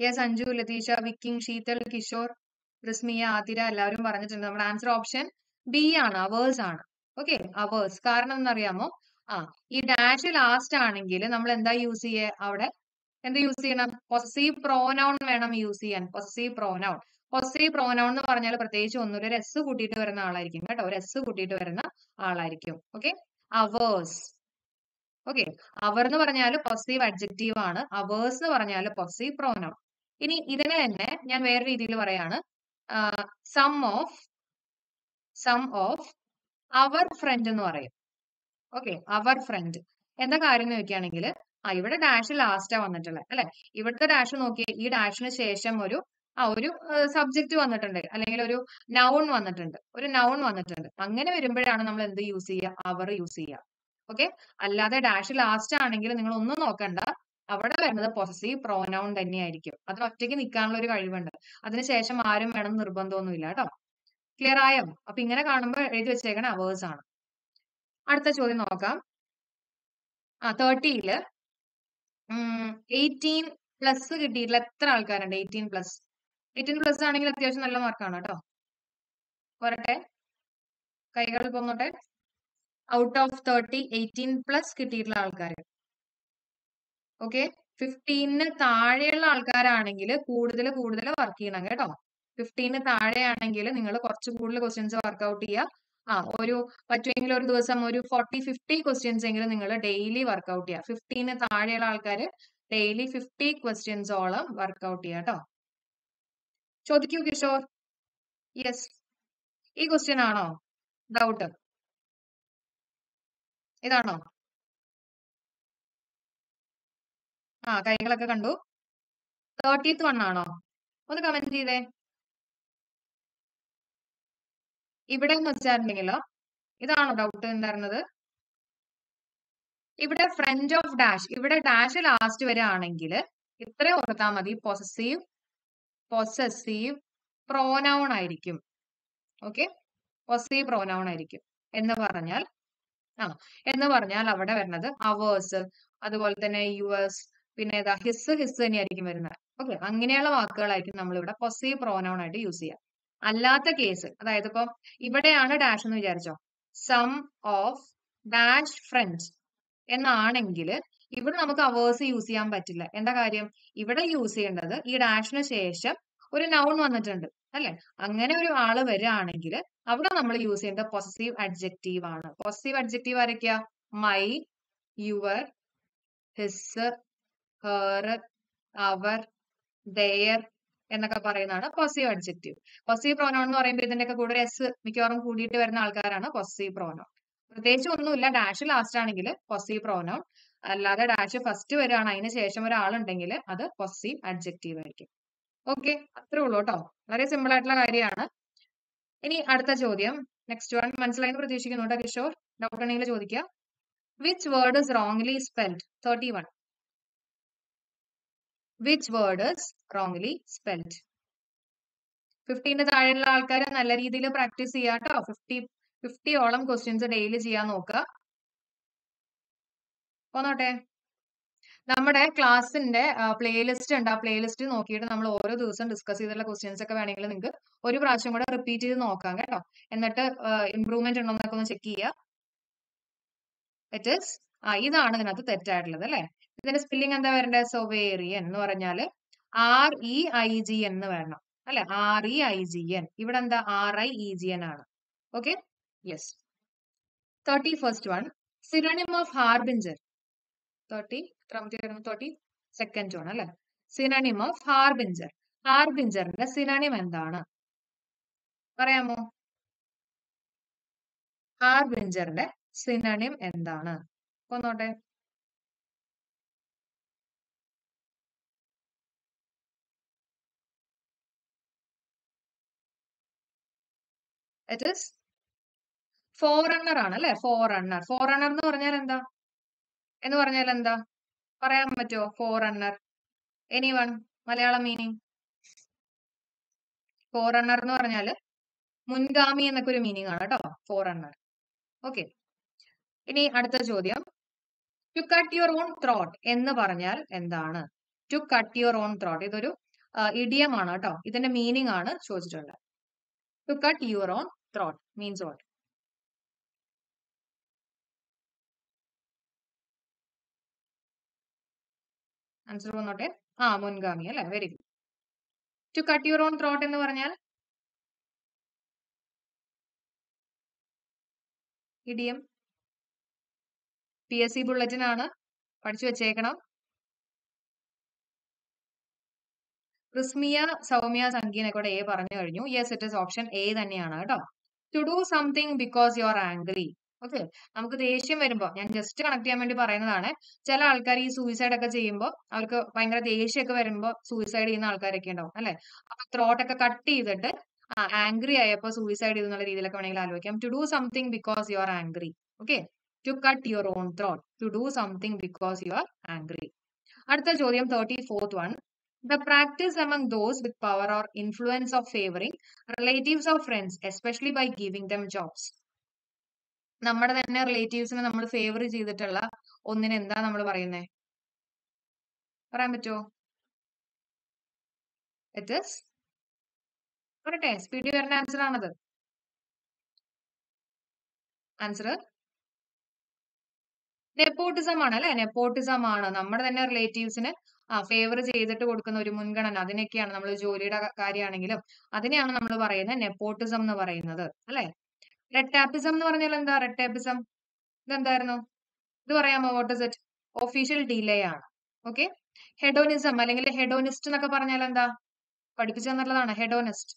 യെസ് അഞ്ജു ലതീഷ വിക്കിംഗ് ശീതൽ കിഷോർ റിസ്മിയ ആതിര എല്ലാവരും പറഞ്ഞിട്ടുണ്ട്. നമ്മുടെ ആൻസർ ഓപ്ഷൻ ബി ആണ് അവേഴ്സ് ആണ്. ഓക്കെ അവേഴ്സ് കാരണം എന്നറിയാമോ ആ ഈ ഡാഷ് ലാസ്റ്റ് ആണെങ്കിൽ നമ്മൾ എന്താ യൂസ് ചെയ്യേ? അവിടെ എന്ത് യൂസ് ചെയ്യണം? പൊസസീവ് പ്രോനൗൺ വേണം യൂസ് ചെയ്യാൻ. പൊസസീവ് പ്രോനൗൺ പൊസസീവ് പ്രോനൗൺ എന്ന് പറഞ്ഞാൽ പ്രത്യേകിച്ച് ഒന്നുമില്ല. ഒരു എസ് കൂട്ടിയിട്ട് വരുന്ന ആളായിരിക്കും കേട്ടോ. ഒരു എസ് കൂട്ടിയിട്ട് വരുന്ന ആളായിരിക്കും. ഓക്കെ അവേഴ്സ് ഓക്കെ അവർ എന്ന് പറഞ്ഞാൽ പൊസസീവ് അഡ്ജക്റ്റീവ് ആണ്. അവേഴ്സ് എന്ന് പറഞ്ഞാൽ പൊസസീവ് പ്രോനൗൺ ഇനി ഇതിനെ തന്നെ ഞാൻ വേറെ രീതിയിൽ പറയാണ്. Some of some of our friend എന്ന് പറയും. ഓക്കെ അവർ ഫ്രണ്ട് എന്താ കാര്യം എന്ന് വെക്കുകയാണെങ്കിൽ ആ ഇവിടെ ഡാഷ് ലാസ്റ്റാ വന്നിട്ടുള്ളത് അല്ലെ? ഇവിടുത്തെ ഡാഷ് നോക്കി ഈ ഡാഷിന് ശേഷം ഒരു ആ ഒരു സബ്ജക്റ്റ് വന്നിട്ടുണ്ട്. അല്ലെങ്കിൽ ഒരു നൗൺ വന്നിട്ടുണ്ട്. ഒരു നൗൺ വന്നിട്ടുണ്ട്. അങ്ങനെ വരുമ്പോഴാണ് നമ്മൾ എന്ത് യൂസ് ചെയ്യുക? അവർ യൂസ് ചെയ്യുക. ഓക്കെ അല്ലാതെ ഡാഷ് ലാസ്റ്റ് ആണെങ്കിൽ നിങ്ങൾ ഒന്നും നോക്കണ്ട. അവിടെ വരുന്നത് പൊസസീവ് പ്രോനൗൺ തന്നെയായിരിക്കും. അതിന് ഒറ്റയ്ക്ക് നിൽക്കാനുള്ള ഒരു കഴിവുണ്ട്. അതിനുശേഷം ആരും വേണം നിർബന്ധമൊന്നുമില്ല കേട്ടോ. ക്ലിയർ ആയോ? അപ്പൊ ഇങ്ങനെ കാണുമ്പോൾ എഴുതി വെച്ചേക്കണ അവേഴ്സ് ആണ്. അടുത്ത ചോദ്യം നോക്കാം. ആ തേർട്ടിയിൽ എയ്റ്റീൻ പ്ലസ് കിട്ടിയിട്ടുള്ള എത്ര ആൾക്കാരുണ്ട്? എയ്റ്റീൻ പ്ലസ് എയ്റ്റീൻ പ്ലസ് ആണെങ്കിൽ അത്യാവശ്യം നല്ല മാർക്കാണ് കേട്ടോ. പോരട്ടെ. കൈകൾ പോന്നോട്ടെ out of thirty eighteen plus കിട്ടിയിട്ടുള്ള ആൾക്കാർ ഓക്കെ ഫിഫ്റ്റീന് താഴെയുള്ള ആൾക്കാരാണെങ്കിൽ കൂടുതൽ കൂടുതൽ വർക്ക് ചെയ്യണം കേട്ടോ. ഫിഫ്റ്റീന് താഴെയാണെങ്കിൽ നിങ്ങൾ കുറച്ച് കൂടുതൽ ക്വസ്റ്റ്യൻസ് വർക്ക്ഔട്ട് ചെയ്യുക ആ ഒരു പറ്റുമെങ്കിൽ ഒരു ദിവസം ഒരു ഫോർട്ടി ഫിഫ്റ്റി ക്വസ്റ്റ്യൻസ് എങ്കിലും നിങ്ങൾ ഡെയിലി വർക്ക്ഔട്ട് ചെയ്യുക ഫിഫ്റ്റീന് താഴെയുള്ള ആൾക്കാർ ഡെയിലി ഫിഫ്റ്റി ക്വസ്റ്റ്യൻസോളം വർക്ക്ഔട്ട് ചെയ്യുക കേട്ടോ ചോദിക്കൂ കിഷോർ. യെസ് ഈ ക്വസ്റ്റ്യൻ ആണോ? ഡൗട്ട് ഇതാണോ? ആ കൈകളൊക്കെ കണ്ടു. തേർട്ടീത്ത് വൺ ആണോ? ഒന്ന് കമന്റ് ചെയ്തേ. ഇവിടെ എന്ന് വെച്ചിട്ടുണ്ടെങ്കിലോ ഇതാണോ ഡൗട്ട് ഉണ്ടായിരുന്നത്? ഇവിടെ ഫ്രണ്ട് ഓഫ് ഡാഷ് ഇവിടെ ഡാഷ് ലാസ്റ്റ് വരികയാണെങ്കിൽ ഇത്രയും ഓർത്താൽ മതി. പൊസസീവ് പൊസസീവ് പ്രോനൗൺ ആയിരിക്കും. ഓക്കെ പൊസസീവ് പ്രോനൗൺ ആയിരിക്കും. എന്ന് പറഞ്ഞാൽ ആ എന്ന് പറഞ്ഞാൽ അവിടെ വരുന്നത് അവേഴ്സ് അതുപോലെ തന്നെ യുഎസ് പിന്നെ ഏതാ ഹിസ് ഹിസ് തന്നെയായിരിക്കും വരുന്നത്. ഓക്കെ അങ്ങനെയുള്ള വാക്കുകളായിരിക്കും നമ്മൾ ഇവിടെ പൊസീവ് പ്രോനൗൺ ആയിട്ട് യൂസ് ചെയ്യുക. അല്ലാത്ത കേസ് അതായത് ഇപ്പൊ ഇവിടെയാണ് ഡാഷ് എന്ന് വിചാരിച്ചോ? സം ഓഫ് ഡാഷ് ഫ്രണ്ട്സ് എന്നാണെങ്കിൽ ഇവിടെ നമുക്ക് അവേഴ്സ് യൂസ് ചെയ്യാൻ പറ്റില്ല. എന്താ കാര്യം? ഇവിടെ യൂസ് ചെയ്യേണ്ടത് ഈ ഡാഷിന് ശേഷം ഒരു നൗൺ വന്നിട്ടുണ്ട്. അല്ലെ? അങ്ങനെ ഒരു ആൾ വരികയാണെങ്കിൽ അവിടെ നമ്മൾ യൂസ് ചെയ്യേണ്ട പോസിറ്റീവ് അഡ്ജക്റ്റീവ് ആണ്. പോസിറ്റീവ് അഡ്ജക്റ്റീവ് ആരൊക്കെയാ? My your his her our their എന്നൊക്കെ പറയുന്നതാണ് പൊസീവ് അഡ്ജക്റ്റീവ് പൊസീവ് പ്രോനോൺ എന്ന് പറയുമ്പോൾ ഇതിന്റെയൊക്കെ കൂടെ ഒരു എസ് മിക്കവാറും കൂടിയിട്ട് വരുന്ന ആൾക്കാരാണ് പൊസീവ് പ്രോനോൺ പ്രത്യേകിച്ച് ഒന്നുമില്ല ഡാഷ് ലാസ്റ്റ് ആണെങ്കിൽ പൊസീവ് പ്രോനോൺ അല്ലാതെ ഡാഷ് ഫസ്റ്റ് വരികയാണ് അതിന് ശേഷം ഒരാളുണ്ടെങ്കിൽ അത് പൊസീവ് അഡ്ജക്റ്റീവ് ആയിരിക്കും. ഓക്കെ അത്രേ ഉള്ളൂ കേട്ടോ. വളരെ സിമ്പിൾ ആയിട്ടുള്ള കാര്യമാണ്. ഇനി അടുത്ത ചോദ്യം. നെക്സ്റ്റ് വൺ മനസ്സിലായെന്ന് പ്രതീക്ഷിക്കുന്നു കേട്ടോ കിഷോർ? ഡൗട്ട് ഉണ്ടെങ്കിൽ ചോദിക്കുക. Which word is wrongly spelled thirty one which word wrongly spelled ഫിഫ്റ്റീന്റെ താഴെയുള്ള ആൾക്കാർ നല്ല രീതിയിൽ പ്രാക്ടീസ് ചെയ്യുക കേട്ടോ ഫിഫ്റ്റി ഫിഫ്റ്റിയോളം ക്വസ്റ്റ്യൻസ് ഡെയിലി ചെയ്യാൻ നോക്കുക പോന്നോട്ടെ. നമ്മുടെ ക്ലാസ്സിന്റെ പ്ലേലിസ്റ്റ് ഉണ്ട്. ആ പ്ലേലിസ്റ്റ് നോക്കിയിട്ട് നമ്മൾ ഓരോ ദിവസം ഡിസ്കസ് ചെയ്തിട്ടുള്ള ക്വസ്റ്റ്യൻസ് ഒക്കെ വേണമെങ്കിൽ നിങ്ങൾക്ക് ഒരു പ്രാവശ്യം കൂടെ റിപ്പീറ്റ് ചെയ്ത് നോക്കാം കേട്ടോ. എന്നിട്ട് ഇംപ്രൂവ്മെന്റ് ഉണ്ടോ എന്നൊക്കെ ഒന്ന് ചെക്ക് ചെയ്യുക ഇറ്റ് ഇസ് ആ ഇതാണ് ഇതിനകത്ത് തെറ്റായിട്ടുള്ളത് അല്ലെ? ഇതിന്റെ സ്പെല്ലിംഗ് എന്താ വരേണ്ടത് സൊവേറിയൻ എന്ന് പറഞ്ഞാൽ R E I G N എന്ന് വരണം. അല്ലെ? R E I G N ഇവിടെ എന്താ? R I E G N ആണ്. Okay yes thirty first one synonym of harbinger thirty thirty second one അല്ലെ? സിനോണിം ഓഫ് ഹാർബിഞ്ചർ ഹാർബിഞ്ചറിന്റെ സിനോണിം എന്താണ്? പറയാമോ? ഹാർബിഞ്ചറിന്റെ സിനോണിം എന്താണ്? ഒന്നോട്ടെ ഇറ്റ് ഇസ് ഫോർ റണ്ണർ ആണ് അല്ലെ? ഫോർ റണ്ണർ ഫോർ റണ്ണർ എന്ന് പറഞ്ഞാൽ എന്താ? എന്ന് പറഞ്ഞാൽ എന്താ? പറയാൻ പറ്റുമോ? Forerunner any one Malayalam meaning forerunner എന്ന് പറഞ്ഞാൽ മുൻഗാമി എന്നൊക്കെ ഒരു മീനിങ് ആണ് കേട്ടോ. ഫോർ റണ്ണർ ഓക്കെ ഇനി അടുത്ത ചോദ്യം. To cut your own throat എന്ന് പറഞ്ഞാൽ എന്താണ്? To cut your own throat ഇതൊരു ഇഡിയം ആണ് കേട്ടോ. ഇതിന്റെ മീനിങ് ആണ് ചോദിച്ചിട്ടുള്ളത് to cut your own throat means what? Answer വന്നോട്ടെ ആ മുൻഗാമി അല്ലെ? Very good to cut your own throat എന്ന് പറഞ്ഞാൽ? Idiom P S C bulletin ആണ്. പഠിച്ചു വെച്ചേക്കണം. റിസ്മിയ സൗമ്യ സംഗീനെ കൂടെ എ പറഞ്ഞു കഴിഞ്ഞു. Yes it is option A തന്നെയാണ്. കേട്ടോ? To do something because you are angry okay നമുക്ക് ദേഷ്യം വരുമ്പോൾ ഞാൻ ജസ്റ്റ് കണക്ട് ചെയ്യാൻ വേണ്ടി പറയുന്നതാണ്. ചില ആൾക്കാർ ഈ സൂയിസൈഡ് ഒക്കെ ചെയ്യുമ്പോൾ അവർക്ക് ഭയങ്കര ദേഷ്യമൊക്കെ വരുമ്പോൾ സൂയിസൈഡ് ചെയ്യുന്ന ആൾക്കാരൊക്കെ ഉണ്ടാവും അല്ലെ? അപ്പൊ ത്രോട്ടൊക്കെ കട്ട് ചെയ്തിട്ട് ആംഗ്രി ആയപ്പോൾ സൂയിസൈഡ് ചെയ്തു എന്നുള്ള രീതിയിലൊക്കെ വേണമെങ്കിൽ ആലോചിക്കാം. To do something because you are angry okay to cut your own throat to do something because you are angry അടുത്ത ചോദ്യം thirty fourth one the practice among those with power or influence of favoring relatives or friends, especially by giving them jobs. നമ്മുടെ തന്നെ റിലേറ്റീവ്സിനെ നമ്മൾ favour ചെയ്തിട്ടുള്ള ഒന്നിന് എന്താ നമ്മൾ പറയുന്നേ? പറയാൻ പറ്റുമോ ഇറ്റ് ഇസ് പറയട്ടെ സ്പീഡിൽ വരുന്ന ആൻസർ ആണത്. ആൻസർ നെപ്പോട്ടിസം ആണ് അല്ലെ? നെപ്പോട്ടിസം ആണ്. നമ്മുടെ തന്നെ റിലേറ്റീവ്സിന് ആ ഫേവർ ചെയ്തിട്ട് കൊടുക്കുന്ന ഒരു മുൻഗണന അതിനൊക്കെയാണ് നമ്മൾ ജോലിയുടെ കാര്യമാണെങ്കിലും അതിനെയാണ് നമ്മൾ പറയുന്നത് നെപ്പോട്ടിസം എന്ന് പറയുന്നത് അല്ലെ? റെറ്റാപ്പിസം എന്ന് പറഞ്ഞാൽ എന്താ? റെറ്റാപ്പിസം ഇതെന്തായിരുന്നു? ഇത് പറയാമോ? What is it official delay ആണ്. ഓക്കെ ഹെഡോണിസം അല്ലെങ്കിൽ ഹെഡോണിസ്റ്റ് എന്നൊക്കെ പറഞ്ഞാൽ എന്താ? പഠിപ്പിച്ചു തന്നിട്ടുള്ളതാണ് ഹെഡോണിസ്റ്റ്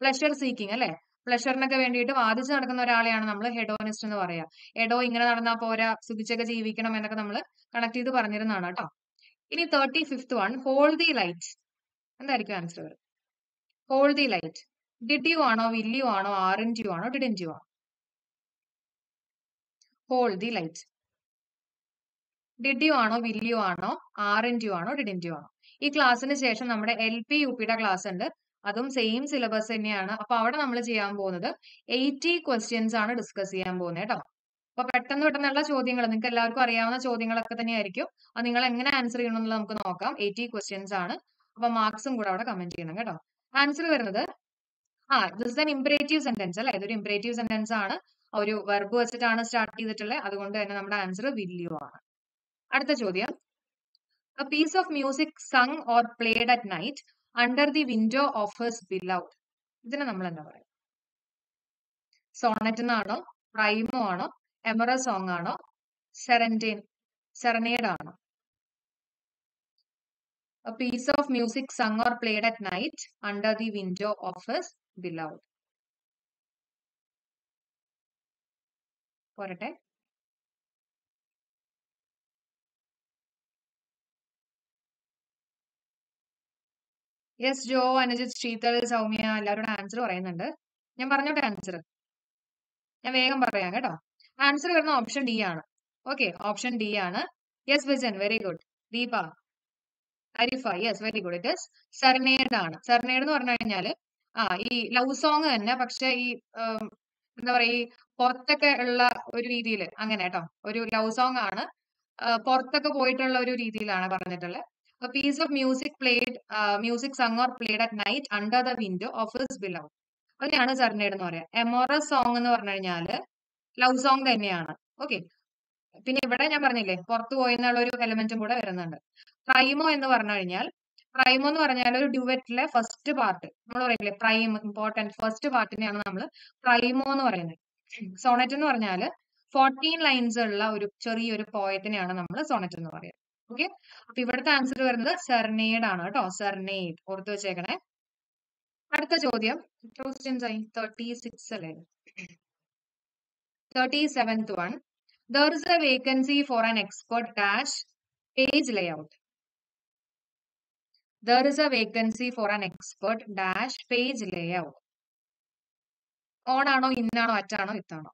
പ്ലഷർ സീക്കിംഗ് അല്ലെ? പ്ലഷറിനൊക്കെ വേണ്ടിയിട്ട് വാദിച്ചു നടക്കുന്ന ഒരാളെയാണ് നമ്മൾ ഹെഡോണിസ്റ്റ് എന്ന് പറയാ എഡോ ഇങ്ങനെ നടന്നാൽ പോരാ സുഖിച്ചൊക്കെ ജീവിക്കണം എന്നൊക്കെ നമ്മൾ കണക്ട് ചെയ്ത് പറഞ്ഞിരുന്നതാണ് കേട്ടോ. ഇനി thirty fifth one hold the light എന്തായിരിക്കും answer hold the light did you ആണോ വിൽ യു ആണോ എൻ യു ആണോ ഡിഡിൻ യു ആണോ? Hold the light did you ആണോ വിൽ യു ആണോ എൻ യു ആണോ ഡിഡിൻ യു ആണോ? ഈ ക്ലാസ്സിന് ശേഷം നമ്മുടെ എൽ പി യു പിയുടെ ക്ലാസ് ഉണ്ട്. അതും സെയിം സിലബസ് തന്നെയാണ്. അപ്പൊ അവിടെ നമ്മൾ ചെയ്യാൻ പോകുന്നത് എയ്റ്റി ക്വസ്റ്റ്യൻസ് ആണ് ഡിസ്കസ് ചെയ്യാൻ പോകുന്നത് കേട്ടോ. അപ്പൊ പെട്ടെന്ന് പെട്ടെന്നുള്ള ചോദ്യങ്ങൾ നിങ്ങൾക്ക് എല്ലാവർക്കും അറിയാവുന്ന ചോദ്യങ്ങളൊക്കെ തന്നെയായിരിക്കും. അത് നിങ്ങൾ എങ്ങനെ ആൻസർ ചെയ്യണം നമുക്ക് നോക്കാം. എയ്റ്റി ക്വസ്റ്റ്യൻസ് ആണ്. അപ്പൊ മാർക്സും കൂടെ അവിടെ കമന്റ് ചെയ്യണം കേട്ടോ. ആൻസർ വരുന്നത് ആ ദിസ് ആൻ ഇംപറേറ്റീവ് സെന്റൻസ് അല്ലേ? ഇതൊരു ഇംപറേറ്റീവ് സെന്റൻസ് ആണ്. ഒരു വെർബ് വെച്ചിട്ടാണ് സ്റ്റാർട്ട് ചെയ്തിട്ടുള്ളത് അതുകൊണ്ട് തന്നെ നമ്മുടെ ആൻസർ വില്യു ആണ്. അടുത്ത ചോദ്യം. A piece of music sung or played at night under the window of his beloved ഇതിനെ നമ്മൾ എന്താ പറയുക സോണറ്റ് എന്നാണോ പ്രൈമോ ആണോ? എമറ സോങ് ആണോ? സെറന്റീൻ സെറനേഡ് ആണോ? A piece of music sung or played at night under the window of his beloved. പോരട്ടെ. യെസ് ജോ അനുജിത് ശ്രീതൽ സൗമ്യ എല്ലാവരുടെ ആൻസർ പറയുന്നുണ്ട്. ഞാൻ പറഞ്ഞോട്ടെ ആൻസർ ഞാൻ വേഗം പറയാം കേട്ടോ. ആൻസർ വരുന്ന ഓപ്ഷൻ ഡി ആണ്. ഓക്കെ ഓപ്ഷൻ ഡി ആണ്. Yes Vijan very good Deepa Arifa yes very good it is serenade ആണ്. സെർനേഡ് എന്ന് പറഞ്ഞു കഴിഞ്ഞാൽ ആ ഈ ലവ് സോങ് തന്നെ പക്ഷെ ഈ എന്താ പറയാ ഈ പുറത്തൊക്കെ ഉള്ള ഒരു രീതിയിൽ അങ്ങനെ കേട്ടോ ഒരു ലവ് സോങ് ആണ്. പുറത്തൊക്കെ പോയിട്ടുള്ള ഒരു രീതിയിലാണ് പറഞ്ഞിട്ടുള്ളത് A piece of music played, uh, music sung or played at night under the window of his beloved. അതിനെയാണ് സെറനേഡ് എന്ന് പറയാം. എമോറസ് സോങ് എന്ന് പറഞ്ഞു കഴിഞ്ഞാൽ ലവ് സോങ് തന്നെയാണ്. ഓക്കെ പിന്നെ ഇവിടെ ഞാൻ പറഞ്ഞില്ലേ പുറത്തു പോയി എന്നുള്ള ഒരു എലമെന്റും കൂടെ വരുന്നുണ്ട്. പ്രൈമോ എന്ന് പറഞ്ഞു കഴിഞ്ഞാൽ പ്രൈമോ എന്ന് പറഞ്ഞാൽ ഒരു ഡ്യുവറ്റിലെ ഫസ്റ്റ് പാർട്ട് നമ്മൾ പറയില്ലേ പ്രൈം ഇമ്പോർട്ടന്റ് ഫസ്റ്റ് പാർട്ടിനെയാണ് നമ്മൾ പ്രൈമോ എന്ന് പറയുന്നത്. സോണറ്റ് എന്ന് പറഞ്ഞാൽ ഫോർട്ടീൻ ലൈൻസ് ഉള്ള ഒരു ചെറിയൊരു പോയത്തിനെയാണ് നമ്മൾ സോണറ്റ് എന്ന് പറയുന്നത് ഓക്കെ അപ്പൊ ഇവിടുത്തെ ആൻസർ വരുന്നത് സെർനേഡ് ആണ് കേട്ടോ. സെർനേഡ് ഓർത്ത് വെച്ചേക്കണേ. അടുത്ത ചോദ്യം. ക്വസ്റ്റ്യൻസ് ആയി. തേർട്ടി സിക്സ് അല്ലേ? Thirty seventh one there is a vacancy for an expert dash page layout there is a vacancy for an expert dash page layout on ആണോ ഇന്നാണോ അറ്റാണോ ഇത്താണോ?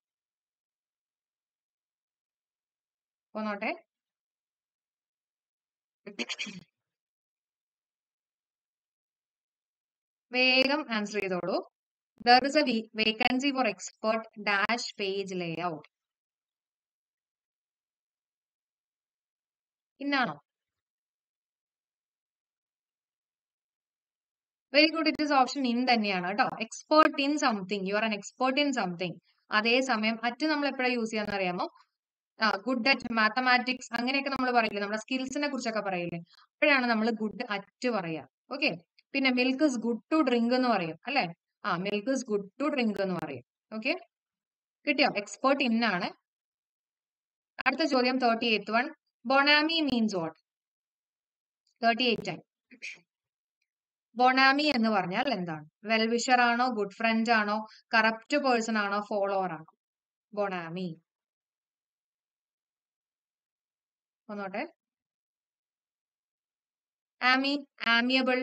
പോന്നോട്ടെ വേഗം ആൻസർ ചെയ്തോളൂ. There is a vacancy for expert dash page layout. ഇന്നാണോ? Very good it is option in തന്നെയാണ് കേട്ടോ expert in something you are expert expert in something അതേസമയം അറ്റ് നമ്മൾ എപ്പോഴാണ് യൂസ് ചെയ്യാന്ന് അറിയാമോ? ഗുഡ് അറ്റ് മാത്തമാറ്റിക്സ് അങ്ങനെയൊക്കെ നമ്മൾ പറയില്ലേ? നമ്മുടെ സ്കിൽസിനെ കുറിച്ചൊക്കെ പറയില്ലേ? അപ്പോഴാണ് നമ്മൾ ഗുഡ് അറ്റ് പറയുക. ഓക്കെ പിന്നെ milk is good to drink എന്ന് പറയും. അല്ലെ? ആ milk is good to drink എന്ന് പറയും. ഓക്കെ കിട്ടിയോ? എക്സ്പേർട്ട് ഇൻ ആണ്. അടുത്ത ചോദ്യം thirty eighth one bonhomie means what thirty eight ആയി ബൊണാമി എന്ന് പറഞ്ഞാൽ എന്താണ്? വെൽവിഷർ ആണോ? ഗുഡ് ഫ്രണ്ട് ആണോ? കറപ്റ്റ് പേഴ്സൺ ആണോ? ഫോളോവർ ആണോ? ബൊണാമി ഒന്നോട്ടെ. ആമി ആമിയബിൾ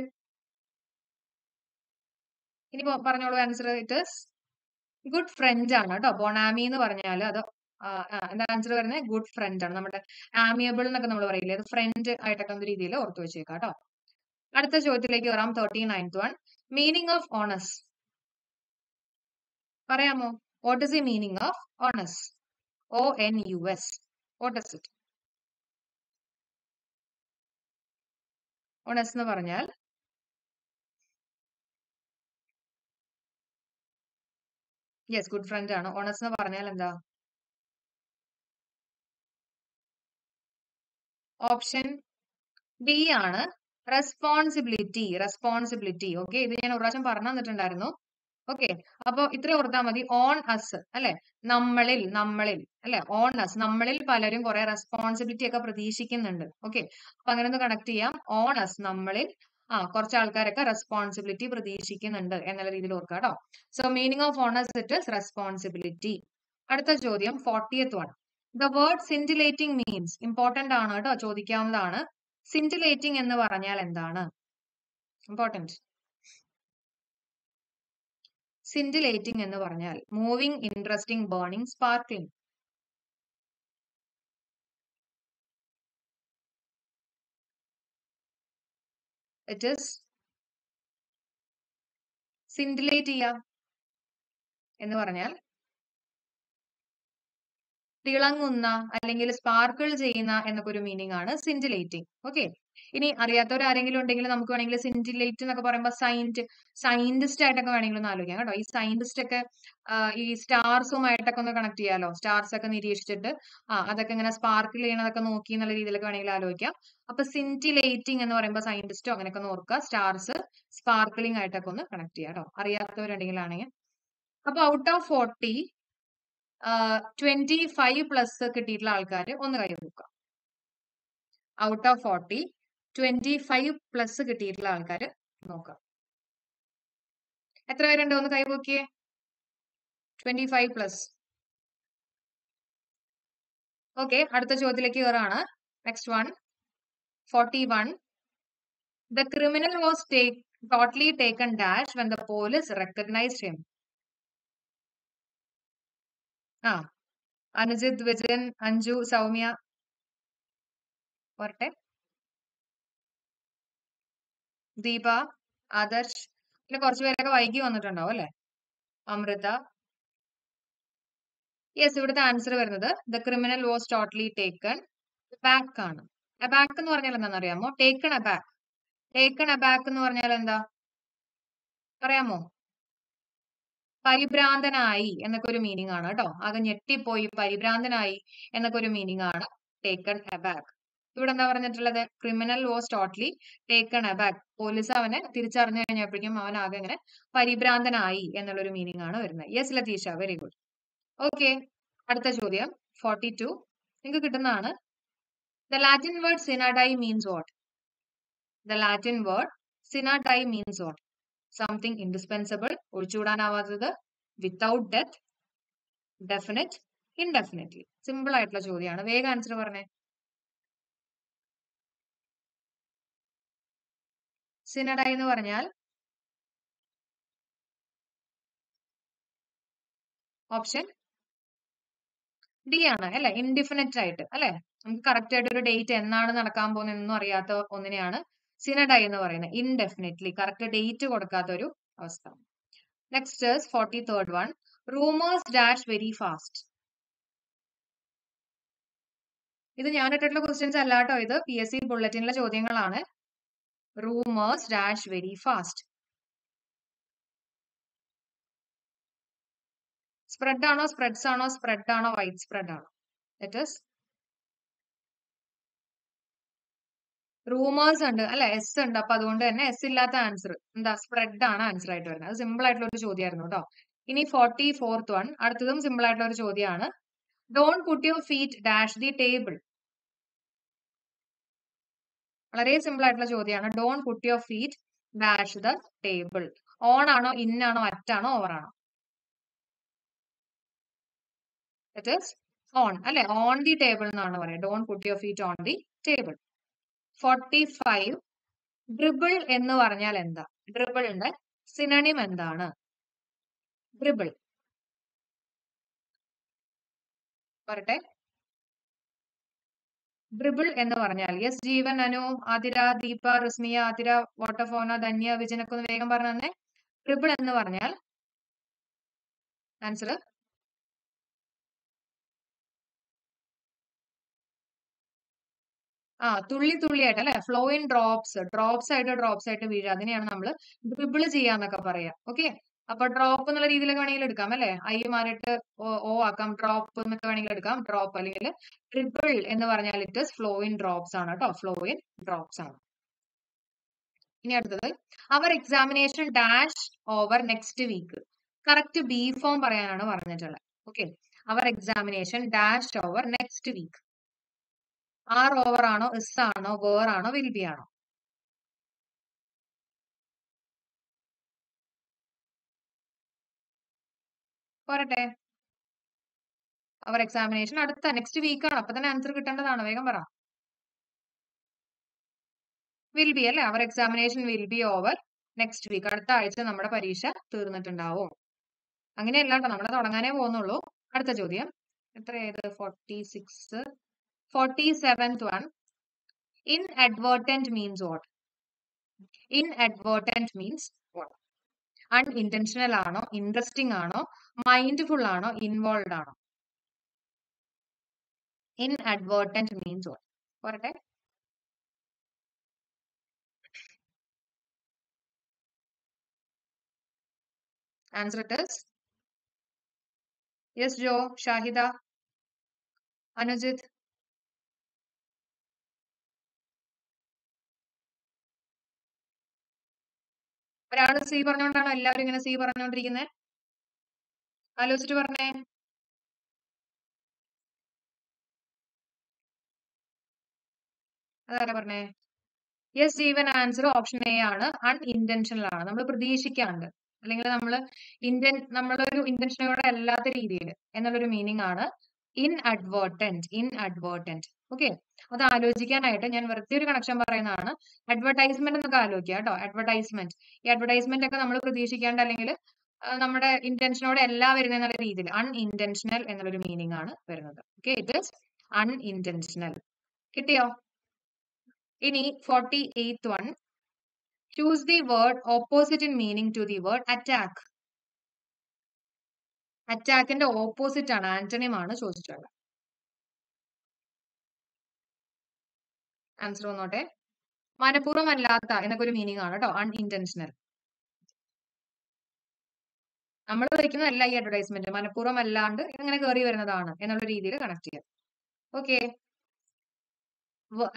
ഇനി പറഞ്ഞോളൂ answer it is good friend ആണ് കേട്ടോ. ബൊണാമി എന്ന് പറഞ്ഞാൽ അത് എന്താ ആൻസർ വരുന്നത് ഗുഡ് ഫ്രണ്ട് ആണ്. നമ്മുടെ ആമിയബിൾ എന്നൊക്കെ നമ്മൾ പറയില്ലേ? അത് ഫ്രണ്ട് ആയിട്ടൊക്കെ ഒരു രീതിയിൽ ഓർത്തു വെച്ചേക്കാം കേട്ടോ. അടുത്ത ചോദ്യത്തിലേക്ക് വരാം. Thirty ninth one meaning of onus പറയാമോ? What is the meaning of onus O N U S what is it onus എന്ന് പറഞ്ഞാൽ യെസ് ഗുഡ് ഫ്രണ്ട് ആണ്. ഓണേഴ്സ് എന്ന് പറഞ്ഞാൽ എന്താ? ഓപ്ഷൻ ഡി ആണ് റെസ്പോൺസിബിലിറ്റി റെസ്പോൺസിബിലിറ്റി ഓക്കെ ഇത് ഞാൻ ഒരു പ്രാവശ്യം പറഞ്ഞു തന്നിട്ടുണ്ടായിരുന്നു. ഓക്കെ അപ്പൊ ഇത്ര ഓർത്താൽ മതി. ഓൺ അസ് അല്ലെ? നമ്മളിൽ നമ്മളിൽ അല്ലെ? ഓൺ അസ് നമ്മളിൽ പലരും കുറെ റെസ്പോൺസിബിലിറ്റി ഒക്കെ പ്രതീക്ഷിക്കുന്നുണ്ട്. ഓക്കെ അപ്പൊ അങ്ങനെ ഒന്ന് കണക്ട് ചെയ്യാം. ഓൺ അസ് നമ്മളിൽ ആ കുറച്ച് ആൾക്കാരൊക്കെ റെസ്പോൺസിബിലിറ്റി പ്രതീക്ഷിക്കുന്നുണ്ട് എന്നുള്ള രീതിയിൽ ഓർക്കുക കേട്ടോ so meaning of onus it is responsibility അടുത്ത ചോദ്യം fortieth one the word scintillating means important ആണ് കേട്ടോ ചോദിക്കാവുന്നതാണ്. സിൻഡിലേറ്റിംഗ് എന്ന് പറഞ്ഞാൽ എന്താണ്? ഇമ്പോർട്ടന്റ് സിൻഡിലേറ്റിംഗ് എന്ന് പറഞ്ഞാൽ moving interesting burning sparkling it is scintillate ചെയ്യുക എന്ന് പറഞ്ഞാൽ തിളങ്ങുന്ന അല്ലെങ്കിൽ സ്പാർക്കിൾ ചെയ്യുന്ന എന്നൊക്കെ ഒരു മീനിങ് ആണ് സിൻഡിലേറ്റിംഗ് ഓക്കെ ഇനി അറിയാത്തവർ ആരെങ്കിലും ഉണ്ടെങ്കിൽ നമുക്ക് വേണമെങ്കിൽ സിൻഡിലേറ്റ് എന്നൊക്കെ പറയുമ്പോൾ സൈന്റ് സയന്റിസ്റ്റ് ആയിട്ടൊക്കെ വേണമെങ്കിൽ ഒന്ന് ആലോചിക്കാം കേട്ടോ. ഈ സയന്റിസ്റ്റ് ഒക്കെ ഈ സ്റ്റാർസുമായിട്ടൊക്കെ ഒന്ന് കണക്ട് ചെയ്യാലോ? സ്റ്റാർസ് ഒക്കെ നിരീക്ഷിച്ചിട്ട് ആ അതൊക്കെ ഇങ്ങനെ സ്പാർക്കിൾ ചെയ്യണതൊക്കെ നോക്കി എന്നുള്ള രീതിയിലൊക്കെ വേണമെങ്കിൽ ആലോചിക്കാം. അപ്പൊ സിന്റിലേറ്റിംഗ് എന്ന് പറയുമ്പോൾ സയന്റിസ്റ്റോ അങ്ങനെയൊക്കെ ഒന്ന് ഓർക്കുക. സ്റ്റാർസ് സ്പാർക്കിളിംഗ് ആയിട്ടൊക്കെ ഒന്ന് കണക്ട് ചെയ്യാം കേട്ടോ. അറിയാത്തവരുണ്ടെങ്കിൽ ആണെങ്കിൽ അപ്പൊ out of forty twenty five plus കിട്ടിയിട്ടുള്ള ആൾക്കാർ ഒന്ന് കൈ നോക്കുക. Out of forty twenty five plus കിട്ടിയിട്ടുള്ള ആൾക്കാർ നോക്കാം എത്ര പേരുണ്ട്? ഒന്ന് കൈ നോക്കിയേ. ട്വന്റി ഫൈവ് പ്ലസ് ഓക്കെ അടുത്ത ചോദ്യത്തിലേക്ക് കയറാണ് next one forty one the criminal was take totally taken dash when the police recognised him ആ. അനുജിത് വിജയൻ അഞ്ജു സൗമ്യ. പോരട്ടെ. ദീപ ആദർശ്. പിന്നെ കുറച്ച് പേരൊക്കെ വൈകി വന്നിട്ടുണ്ടാവും അല്ലെ? അമൃത. യെസ് ഇവിടുത്തെ ആൻസർ വരുന്നത് the criminal was totally taken back ആണ്. അബാക്ക് എന്ന് പറഞ്ഞാൽ എന്താണെന്ന് അറിയാമോ? ടേക്കൺ അബാക്ക് ടേക്കൺ അബാക്ക് എന്ന് പറഞ്ഞാൽ എന്താ? പറയാമോ? പരിഭ്രാന്തനായി എന്നൊക്കെ ഒരു മീനിങ് ആണ് കേട്ടോ. ആകെ ഞെട്ടിപ്പോയി പരിഭ്രാന്തനായി എന്നൊക്കെ ഒരു മീനിങ് ആണ് ടേക്കൺ അബാക്ക് ഇവിടെ എന്താ പറഞ്ഞിട്ടുള്ളത്? Criminal was totally taken aback police അവനെ തിരിച്ചറിഞ്ഞു കഴിഞ്ഞപ്പോഴേക്കും അവൻ ആകെ ഇങ്ങനെ പരിഭ്രാന്തനായി എന്നുള്ളൊരു മീനിങ് ആണ് വരുന്നത്. Yes Latheesha very good okay അടുത്ത ചോദ്യം. ഫോർട്ടി ടു നിങ്ങൾക്ക് കിട്ടുന്നതാണ്. The Latin word sine die means what the Latin word sine die means what something indispensable ഒഴിച്ചുകൂടാനാവാത്തത് without death definite indefinitely simple ആയിട്ടുള്ള ചോദ്യമാണ് വേഗം ആൻസർ പറഞ്ഞേ. സിനഡൈ എന്ന് പറഞ്ഞാൽ ഓപ്ഷൻ ഡി ആണ് അല്ലെ? ഇൻഡിഫിനറ്റ് ആയിട്ട് അല്ലെ? നമുക്ക് കറക്റ്റ് ആയിട്ട് ഒരു ഡേറ്റ് എന്നാണ് നടക്കാൻ പോകുന്നതെന്നും അറിയാത്ത ഒന്നിനെയാണ് സിനഡൈ എന്ന് പറയുന്നത് ഇൻഡെഫിനറ്റ്ലി കറക്റ്റ് ഡേറ്റ് കൊടുക്കാത്ത ഒരു അവസ്ഥ. Next forty third one rumours dash very fast ഇത് ഞാൻ ഇട്ടിട്ടുള്ള ക്വസ്റ്റ്യൻസ് അല്ലാട്ടോ ഇത്. പി എസ് സി ബുള്ളറ്റിനിലെ ചോദ്യങ്ങളാണ്. Rumours dash very fast spread ആണോ? സ്പ്രെഡ്സ് ആണോ? സ്പ്രെഡ് ആണോ? വൈറ്റ് സ്പ്രെഡ് ആണോ? ഇറ്റ് ഇസ് റൂമേഴ്സ് ഉണ്ട്. അല്ലെ? എസ് ഉണ്ട്. അപ്പൊ അതുകൊണ്ട് തന്നെ എസ് ഇല്ലാത്ത ആൻസർ എന്താ? സ്പ്രെഡ് ആണ് ആൻസർ ആയിട്ട് വരുന്നത്. അത് സിമ്പിൾ ആയിട്ടുള്ള ഒരു ചോദ്യമായിരുന്നു കേട്ടോ. ഇനി ഫോർട്ടി ഫോർത്ത് വൺ അടുത്തതും സിമ്പിൾ ആയിട്ടുള്ള ഒരു ചോദ്യമാണ്. Don't put your feet dash the table വളരെ സിമ്പിൾ ആയിട്ടുള്ള ചോദ്യമാണ്. Don't put your feet dash the table on ആണോ ഇൻ ആണോ അറ്റാണോ ഓവർ ആണോ? ഓൺ അല്ലെ? ഓൺ ദി ടേബിൾ എന്നാണ് പറയുന്നത്. Don't put your feet on the table forty five dribble എന്ന് പറഞ്ഞാൽ എന്താ? ഡ്രിബിളിന്റെ സിനണിം എന്താണ്? ഡ്രിബിൾ പറട്ടെ ഡ്രിബിൾ എന്ന് പറഞ്ഞാൽ യെസ് ജീവൻ അനു ആതിര ദീപ റിസ്മിയ ആതിര വോട്ടർഫോണ ധന്യ വിജനക്കൊന്ന് വേഗം പറഞ്ഞു തന്നെ. ഡ്രിബിൾ എന്ന് പറഞ്ഞാൽ ആൻസർ ആ തുള്ളി തുള്ളിയായിട്ട് അല്ലെ? ഫ്ലോ ഇൻ ഡ്രോപ്സ് ഡ്രോപ്സ് ആയിട്ട് ഡ്രോപ്സ് ആയിട്ട് വീഴുക. അതിനെയാണ് നമ്മൾ ഡ്രിബിൾ ചെയ്യാന്നൊക്കെ പറയാ. ഓക്കെ അപ്പൊ ഡ്രോപ്പ് എന്നുള്ള രീതിയിലൊക്കെ വേണമെങ്കിൽ എടുക്കാം അല്ലെ? ഐ മാറിയിട്ട് ഓ ആക്കാം. ഡ്രോപ്പ് എന്നൊക്കെ വേണമെങ്കിൽ എടുക്കാം. ഡ്രോപ്പ് അല്ലെങ്കിൽ ട്രിപ്പിൾ എന്ന് പറഞ്ഞാൽ it is flow in drops ആണ് കേട്ടോ. ഫ്ലോ ഇൻ ഡ്രോപ്സ് ആണ്. ഇനി അടുത്തത്. Our examination dash over next week correct B form പറയാനാണ് പറഞ്ഞിട്ടുള്ളത്. Okay our examination dash over next week are over ആണോ എസ് ആണോ വേർ ആണോ വിൽ ബി ആണോ? പോരട്ടെ. അവർ എക്സാമിനേഷൻ അടുത്ത നെക്സ്റ്റ് വീക്ക് ആണ്. അപ്പൊ തന്നെ ആൻസർ കിട്ടേണ്ടതാണ്. വേഗം പറ. വിൽ ബി അല്ലെ? Our examination will be over next week അടുത്ത ആഴ്ച നമ്മുടെ പരീക്ഷ തീർന്നിട്ടുണ്ടാവും. അങ്ങനെയല്ല കേട്ടോ. നമ്മൾ തുടങ്ങാനേ പോകുന്നുള്ളൂ. അടുത്ത ചോദ്യം. എത്രയായത് forty six forty seventh one inadvertent means what inadvertent means what unintentional ആണോ? ഇൻട്രസ്റ്റിംഗ് ആണോ? മൈൻഡ്ഫുൾ ആണോ? ഇൻവോൾവ് ആണോ? ഇൻ അഡ്വേർട്ടന്റ് മീൻസ് വാട്ട് പോരട്ടെ answer it is yes Jo Shahida Anujith ഒരാൾ സി പറഞ്ഞുകൊണ്ടാണോ എല്ലാവരും ഇങ്ങനെ സി പറഞ്ഞുകൊണ്ടിരിക്കുന്നത് ആലോചിച്ചിട്ട് പറഞ്ഞേ. അതാരാ പറഞ്ഞേ? Yes Jeevan answer option A ആണ്. അൺഇന്റൻഷണൽ ആണ്. നമ്മൾ പ്രതീക്ഷിക്കാണ്ട് അല്ലെങ്കിൽ നമ്മൾ ഇന്റൻ നമ്മളൊരു ഇന്റൻഷനോടെ അല്ലാത്ത രീതിയിൽ എന്നുള്ളൊരു മീനിങ് ആണ്. Inadvertent inadvertent okay അത് ആലോചിക്കാനായിട്ട് ഞാൻ വെറുതെ ഒരു കണക്ഷൻ പറയുന്നതാണ്. അഡ്വർടൈസ്മെന്റ് എന്നൊക്കെ ആലോചിക്കുക കേട്ടോ. അഡ്വർടൈസ്മെന്റ് ഈ അഡ്വർടൈസ്മെന്റ് ഒക്കെ നമ്മൾ പ്രതീക്ഷിക്കാണ്ട് അല്ലെങ്കിൽ നമ്മുടെ ഇന്റൻഷനോടെ എല്ലാം വരുന്ന എന്നുള്ള രീതിയിൽ അൺഇന്റൻഷണൽ എന്നുള്ളൊരു മീനിങ് ആണ് വരുന്നത്. ഓക്കെ ഇറ്റ് ഇസ് അൺഇന്റൻഷണൽ കിട്ടിയോ? ഇനി forty eighth one choose the word opposite in meaning to the word attack അറ്റാക്കിന്റെ opposite ആണ് ആന്റണിം ആണ് ചോദിച്ചിട്ടുള്ളത്. ആൻസർ വന്നോട്ടെ. മനഃപൂർവം അല്ലാത്ത എന്നൊക്കെ ഒരു മീനിങ് ആണ് കേട്ടോ അൺഇന്റൻഷണൽ നമ്മൾ വയ്ക്കുന്നതല്ല ഈ അഡ്വർടൈസ്മെന്റ് മനഃപൂർവം അല്ലാണ്ട് ഇങ്ങനെ കയറി വരുന്നതാണ് എന്നുള്ള രീതിയിൽ കണക്ട് ചെയ്യാം. ഓക്കെ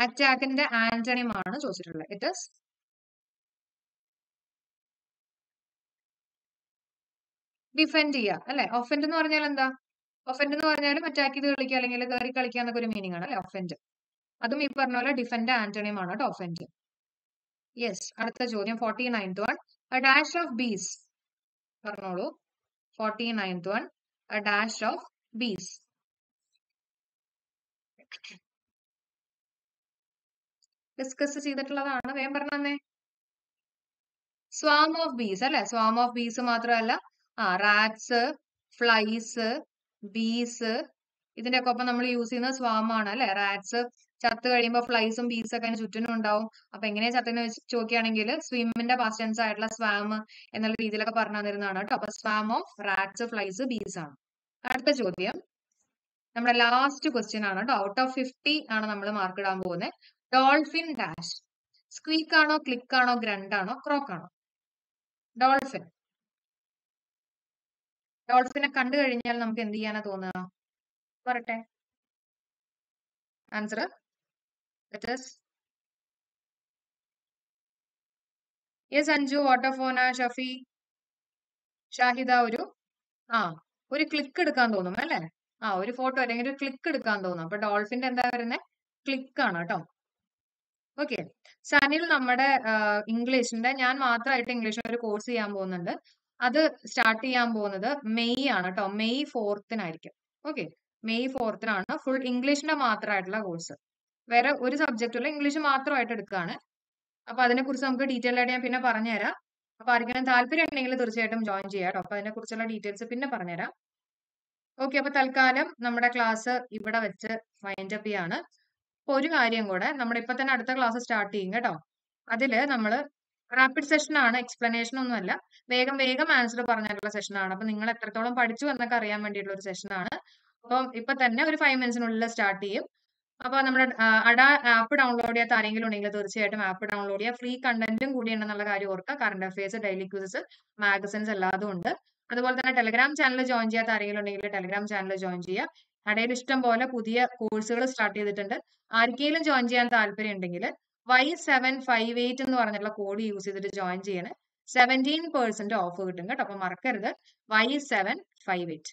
അറ്റാക്കിന്റെ ആന്റണിം ആണ് ചോദിച്ചിട്ടുള്ളത്. ഇറ്റ് ഇസ് ഡിഫെൻഡ് ചെയ്യുക അല്ലെ? ഒഫൻഡ് എന്ന് പറഞ്ഞാൽ എന്താ? ഒഫൻഡ് എന്ന് പറഞ്ഞാലും അറ്റാക്ക് ചെയ്ത് കളിക്കുക അല്ലെങ്കിൽ കയറി കളിക്കുക എന്നൊക്കെ ഒരു മീനിങ് ആണ് അല്ലെ? ഒഫൻഡ് അതും ഈ പറഞ്ഞ പോലെ ഡിഫൻഡ് ആന്റണിയുമാണ് കേട്ടോ ഒഫൻഡ് യെസ് അടുത്ത ചോദ്യം. Forty ninth one dash of bees പറഞ്ഞോളൂ. Forty ninth one dash of bees discuss ചെയ്തിട്ടുള്ളതാണ്. വേഗം പറഞ്ഞേ സ്വാം ഓഫ് ബീസ് അല്ലെ? സ്വാം ഓഫ് ബീസ് മാത്രമല്ല. ആ റാറ്റ്സ് ഫ്ലൈസ് ബീസ് ഇതിന്റെ ഒക്കെ ഒപ്പം നമ്മൾ യൂസ് ചെയ്യുന്ന സ്വാമാണ് അല്ലെ? റാറ്റ്സ് ചത്ത് കഴിയുമ്പോൾ ഫ്ലൈസും ബീസ് ഒക്കെ അതിന് ചുറ്റിനും ഉണ്ടാവും. അപ്പൊ എങ്ങനെയാ ചത്തെന്ന് വെച്ച് ചോദിക്കുകയാണെങ്കിൽ സ്വിമ്മിന്റെ പാസ്റ്റ് ടെൻസ് ആയിട്ടുള്ള സ്വാം എന്നുള്ള രീതിയിലൊക്കെ പറഞ്ഞു തന്നിരുന്നതാണ് കേട്ടോ. അപ്പൊ swarm of rats flies bees ആണ്. അടുത്ത ചോദ്യം. നമ്മുടെ ലാസ്റ്റ് ക്വസ്റ്റ്യൻ ആണ് കേട്ടോ. ഔട്ട് ഓഫ് ഫിഫ്റ്റി ആണ് നമ്മൾ മാർക്ക് ഇടാൻ പോകുന്നത് ഡോൾഫിൻ ഡാഷ് സ്ക്വീക്ക് ആണോ ക്ലിക്ക് ആണോ ഗ്രണ്ട് ആണോ ക്രോക്ക് ആണോ? ഡോൾഫിൻ ഡോൾഫിനെ കണ്ടു കഴിഞ്ഞാൽ നമുക്ക് എന്ത് ചെയ്യാനാ തോന്നുക? പറട്ടെ answer it is yes Anju വാട്ടർഫോന Shafi Shahida ഒരു ആ ഒരു ക്ലിക്ക് എടുക്കാൻ തോന്നും അല്ലേ? ആ ഒരു ഫോട്ടോ അല്ലെങ്കിൽ ഒരു ക്ലിക്ക് എടുക്കാൻ തോന്നും. അപ്പൊ ഡോൾഫിന്റെ എന്താ വരുന്നത് ക്ലിക്ക് ആണ് കേട്ടോ ഓക്കെ സനിൽ നമ്മുടെ ഇംഗ്ലീഷിന്റെ ഞാൻ മാത്രമായിട്ട് ഇംഗ്ലീഷിൽ ഒരു കോഴ്സ് ചെയ്യാൻ പോകുന്നുണ്ട്. അത് സ്റ്റാർട്ട് ചെയ്യാൻ പോകുന്നത് മെയ് ആണ് കേട്ടോ മെയ് ഫോർത്തിനായിരിക്കും ഓക്കെ മെയ് ഫോർത്തിനാണ് ഫുൾ ഇംഗ്ലീഷിന്റെ മാത്രമായിട്ടുള്ള കോഴ്സ് വേറെ ഒരു സബ്ജക്റ്റുള്ള ഇംഗ്ലീഷ് മാത്രമായിട്ട് എടുക്കുകയാണ് അപ്പൊ അതിനെ കുറിച്ച് നമുക്ക് ഡീറ്റെയിൽ ആയിട്ട് ഞാൻ പിന്നെ പറഞ്ഞുതരാം. അപ്പൊ ആർക്കെങ്കിലും താല്പര്യം ഉണ്ടെങ്കിൽ തീർച്ചയായിട്ടും ജോയിൻ ചെയ്യാം കേട്ടോ അപ്പൊ അതിനെ കുറിച്ചുള്ള ഡീറ്റെയിൽസ് പിന്നെ പറഞ്ഞുതരാം. ഓക്കെ അപ്പൊ തൽക്കാലം നമ്മുടെ ക്ലാസ് ഇവിടെ വെച്ച് വൈൻഡ് അപ്പ് ചെയ്യാണ്. അപ്പൊ ഒരു കാര്യം കൂടെ നമ്മുടെ ഇപ്പൊ തന്നെ അടുത്ത ക്ലാസ് സ്റ്റാർട്ട് ചെയ്യും കേട്ടോ. അതിൽ നമ്മൾ റാപ്പിഡ് സെഷൻ ആണ് എക്സ്പ്ലനേഷൻ ഒന്നുമല്ല വേഗം വേഗം ആൻസർ പറഞ്ഞിട്ടുള്ള സെഷൻ ആണ്. അപ്പൊ നിങ്ങൾ എത്രത്തോളം പഠിച്ചു എന്നൊക്കെ അറിയാൻ വേണ്ടിയിട്ടുള്ള ഒരു സെഷൻ ആണ്. അപ്പം ഇപ്പൊ തന്നെ ഒരു ഫൈവ് മിനിറ്റ്സിനുള്ളിൽ സ്റ്റാർട്ട് ചെയ്യും. അപ്പൊ നമ്മുടെ അട ആപ്പ് ഡൗൺലോഡ് ചെയ്യാത്ത ആരെങ്കിലും ഉണ്ടെങ്കിൽ തീർച്ചയായിട്ടും ആപ്പ് ഡൗൺലോഡ് ചെയ്യുക ഫ്രീ കണ്ടന്റും കൂടി ഉണ്ടെന്നുള്ള കാര്യം ഓർക്കുക. Current affairs daily quizzes magazines എല്ലാതും ഉണ്ട്. അതുപോലെ തന്നെ ടെലഗ്രാം ചാനൽ ജോയിൻ ചെയ്യാത്ത ആരെങ്കിലും ഉണ്ടെങ്കിൽ ടെലഗ്രാം ചാനൽ ജോയിൻ ചെയ്യുക. അടയിൽ ഇഷ്ടം പോലെ പുതിയ കോഴ്സുകൾ സ്റ്റാർട്ട് ചെയ്തിട്ടുണ്ട്. ആർക്കെങ്കിലും ജോയിൻ ചെയ്യാൻ താല്പര്യം ഉണ്ടെങ്കിൽ വൈ സെവൻ ഫൈവ് എയ്റ്റ് എന്ന് പറഞ്ഞിട്ടുള്ള കോഡ് യൂസ് ചെയ്തിട്ട് ജോയിൻ ചെയ്യണം. സെവന്റീൻ പെർസെന്റ് ഓഫ് കിട്ടും കേട്ടോ. അപ്പൊ മറക്കരുത്. Y seven five eight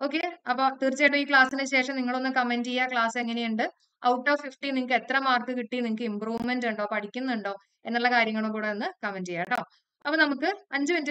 okay അപ്പൊ തീർച്ചയായിട്ടും ഈ ക്ലാസ്സിന് ശേഷം നിങ്ങളൊന്ന് കമന്റ് ചെയ്യുക. ക്ലാസ് എങ്ങനെയുണ്ട്? ഔട്ട് ഓഫ് ഫിഫ്റ്റി നിങ്ങൾക്ക് എത്ര മാർക്ക് കിട്ടി? നിങ്ങൾക്ക് ഇമ്പ്രൂവ്മെന്റ് ഉണ്ടോ? പഠിക്കുന്നുണ്ടോ? എന്നുള്ള കാര്യങ്ങളും കൂടെ ഒന്ന് കമന്റ് ചെയ്യാം കേട്ടോ അപ്പൊ നമുക്ക് അഞ്ച് മിനിറ്റ്